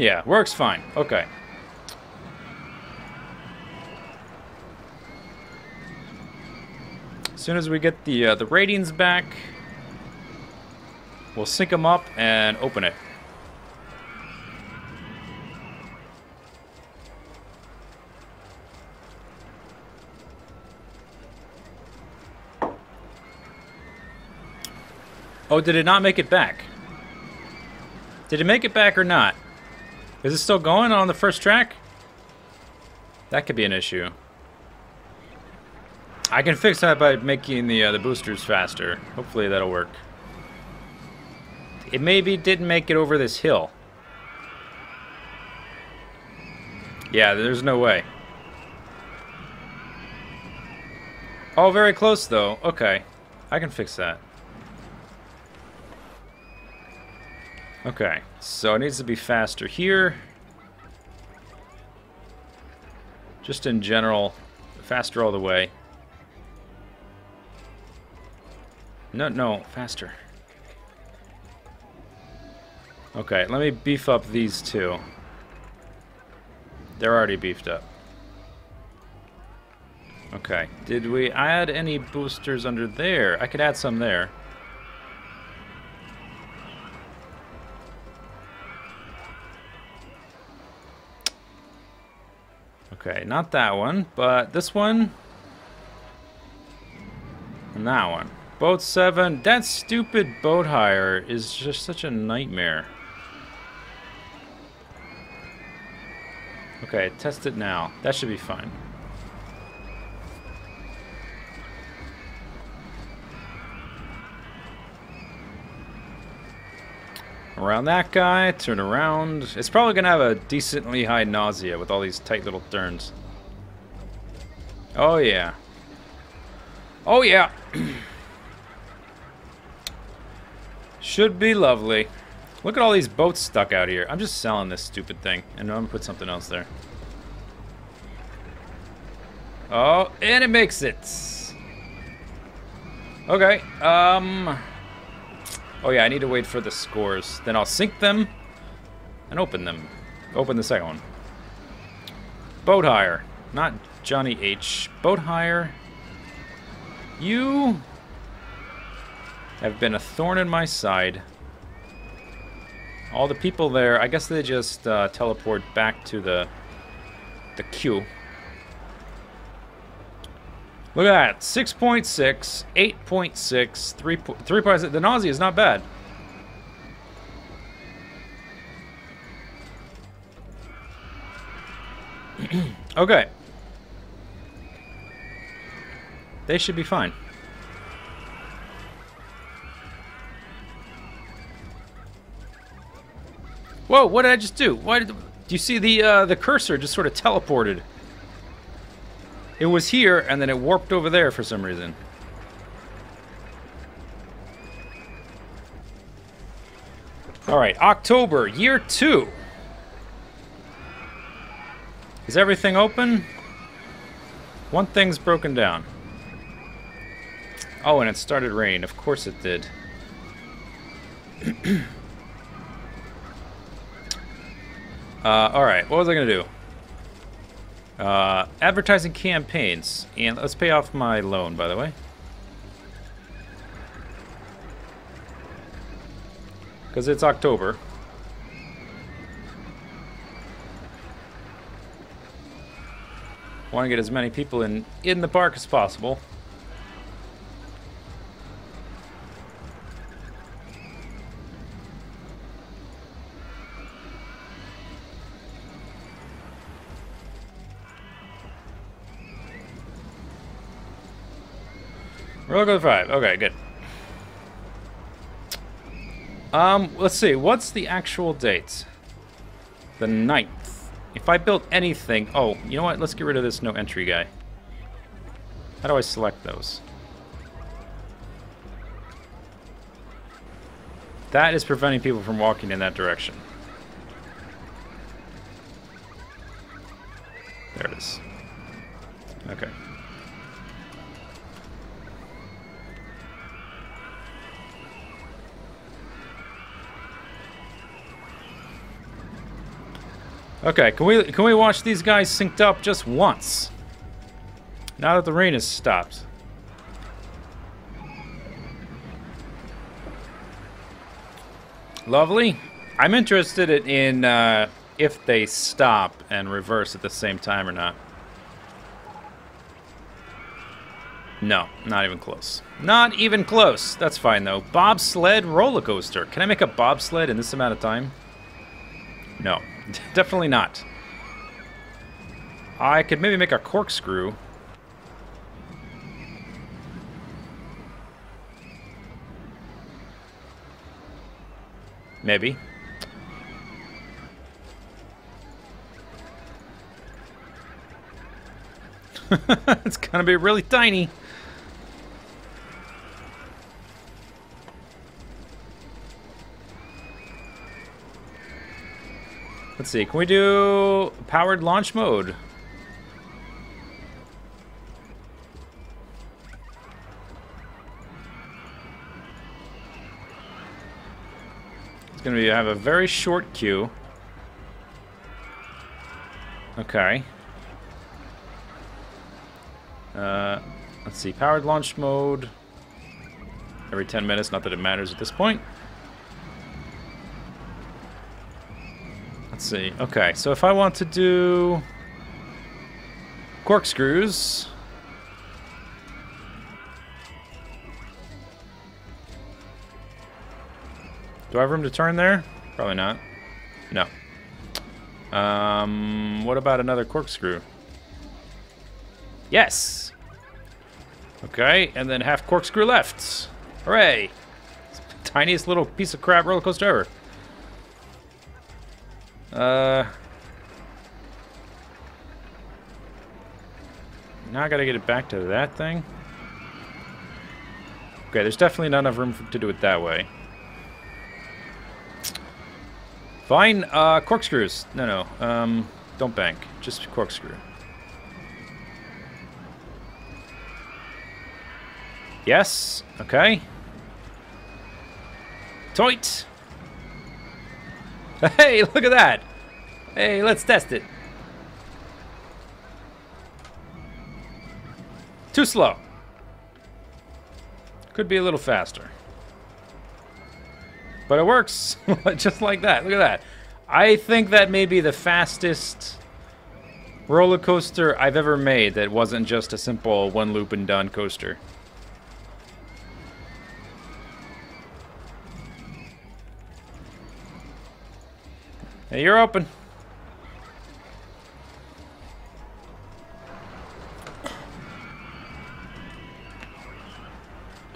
Yeah, works fine. Okay. As soon as we get the uh, the ratings back, we'll sync them up and open it. Oh, did it not make it back? Did it make it back or not? Is it still going on the first track? That could be an issue. I can fix that by making the uh, the boosters faster. Hopefully that'll work. It maybe didn't make it over this hill. Yeah, there's no way. Oh, very close though. Okay. I can fix that. Okay, so it needs to be faster here. Just in general, faster all the way. No, no, faster. Okay, let me beef up these two. They're already beefed up. Okay, did we add any boosters under there? I could add some there. Okay, not that one, but this one. And that one. Boat 7. That stupid boat hire is just such a nightmare. Okay, test it now. That should be fine. Around that guy, turn around. It's probably going to have a decently high nausea with all these tight little turns. Oh, yeah. Oh, yeah. *clears throat* Should be lovely. Look at all these boats stuck out here. I'm just selling this stupid thing. And I'm going to put something else there. Oh, and it makes it. Okay, um... Oh yeah, I need to wait for the scores. Then I'll sync them and open them. Open the second one. Boat hire. Not Johnny H. Boat hire. You have been a thorn in my side. All the people there, I guess they just uh, teleport back to the the queue. Look at that. 6.6, 8.6, 3, 3.6. The nausea is not bad. *clears throat* okay. They should be fine. Whoa, what did I just do? Why did... Do you see the uh, the cursor just sort of teleported? It was here, and then it warped over there for some reason. Alright, October, year two. Is everything open? One thing's broken down. Oh, and it started raining. Of course it did. *clears throat* uh, alright, what was I going to do? Uh, advertising campaigns. And let's pay off my loan, by the way. Because it's October. want to get as many people in, in the park as possible. Roll go five. Okay, good. Um, let's see. What's the actual date? The 9th. If I built anything... Oh, you know what? Let's get rid of this no entry guy. How do I select those? That is preventing people from walking in that direction. There it is. Okay. Okay, can we can we watch these guys synced up just once? Now that the rain has stopped. Lovely. I'm interested in uh, if they stop and reverse at the same time or not. No, not even close. Not even close. That's fine, though. Bobsled roller coaster. Can I make a bobsled in this amount of time? No. *laughs* Definitely not. I could maybe make a corkscrew. Maybe. *laughs* it's gonna be really tiny. Let's see, can we do powered launch mode? It's gonna be have a very short queue. Okay. Uh, let's see, powered launch mode. Every 10 minutes, not that it matters at this point. Let's see. Okay, so if I want to do corkscrews. Do I have room to turn there? Probably not. No. Um, what about another corkscrew? Yes! Okay, and then half corkscrew left. Hooray! Tiniest little piece of crap roller coaster ever. Uh. Now I gotta get it back to that thing. Okay, there's definitely not enough room for, to do it that way. Fine, uh, corkscrews. No, no, um, don't bank. Just corkscrew. Yes, okay. Toit! *laughs* Hey, look at that! Hey, let's test it. Too slow. Could be a little faster. But it works, *laughs* just like that. Look at that. I think that may be the fastest roller coaster I've ever made that wasn't just a simple one loop and done coaster. Hey, you're open.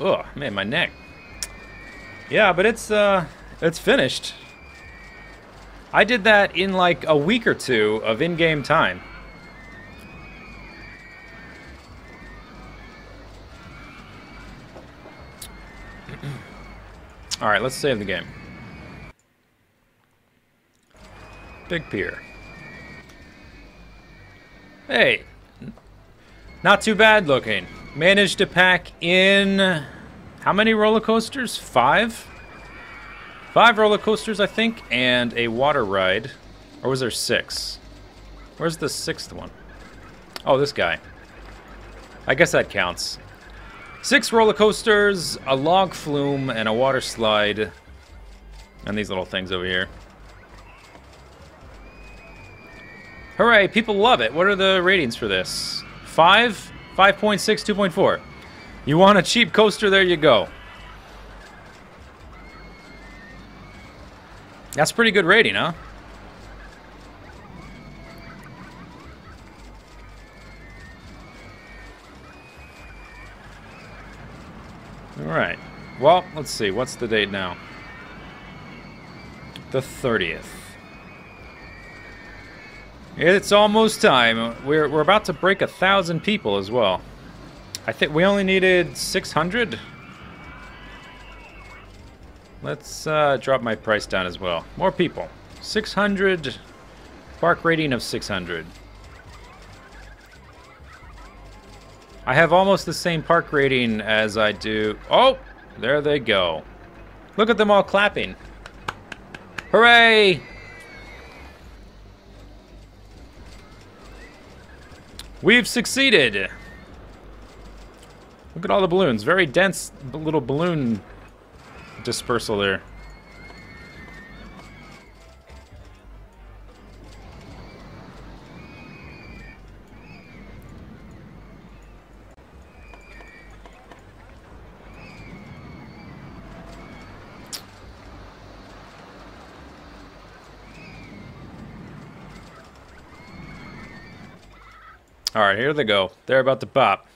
Oh, man, my neck. Yeah, but it's uh it's finished. I did that in like a week or two of in-game time. *clears throat* All right, let's save the game. Big Pier. Hey, not too bad looking. Managed to pack in how many roller coasters? Five? Five roller coasters, I think, and a water ride. Or was there six? Where's the sixth one? Oh, this guy. I guess that counts. Six roller coasters, a log flume, and a water slide. And these little things over here. Hooray, people love it. What are the ratings for this? 5, 5.6, 2.4. You want a cheap coaster, there you go. That's pretty good rating, huh? Alright. Well, let's see. What's the date now? The 30th. It's almost time. We're, we're about to break a thousand people as well. I think we only needed 600? Let's uh, drop my price down as well. More people. 600. Park rating of 600. I have almost the same park rating as I do... Oh! There they go. Look at them all clapping. Hooray! We've succeeded! Look at all the balloons. Very dense little balloon dispersal there. All right, here they go. They're about to pop.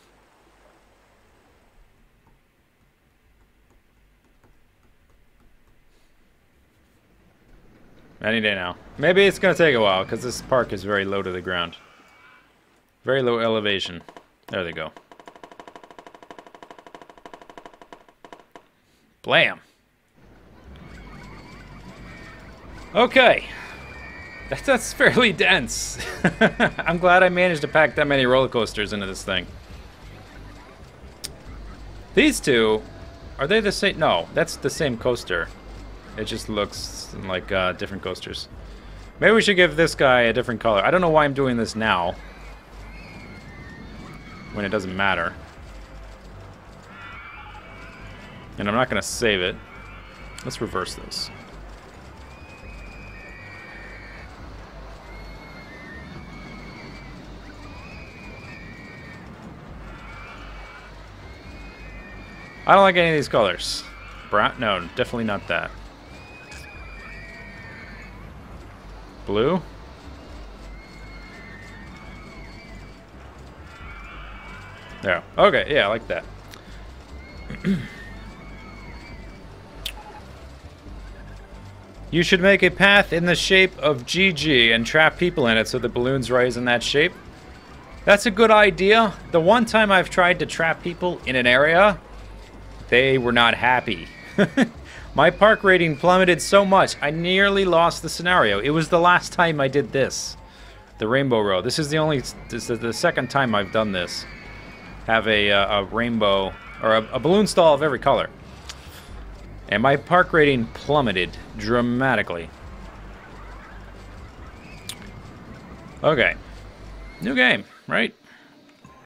Any day now. Maybe it's going to take a while because this park is very low to the ground. Very low elevation. There they go. Blam. Okay. That, that's fairly dense. *laughs* I'm glad I managed to pack that many roller coasters into this thing. These two, are they the same? No, that's the same coaster. It just looks like uh, different coasters. Maybe we should give this guy a different color. I don't know why I'm doing this now. When it doesn't matter. And I'm not going to save it. Let's reverse this. I don't like any of these colors. Brown? No, definitely not that. Blue? There. Okay, yeah, I like that. *clears throat* you should make a path in the shape of GG and trap people in it so the balloons rise in that shape. That's a good idea. The one time I've tried to trap people in an area, they were not happy. *laughs* My park rating plummeted so much, I nearly lost the scenario. It was the last time I did this. The Rainbow Row. This is the only, this is the second time I've done this. Have a, uh, a rainbow, or a, a balloon stall of every color. And my park rating plummeted dramatically. Okay. New game, right?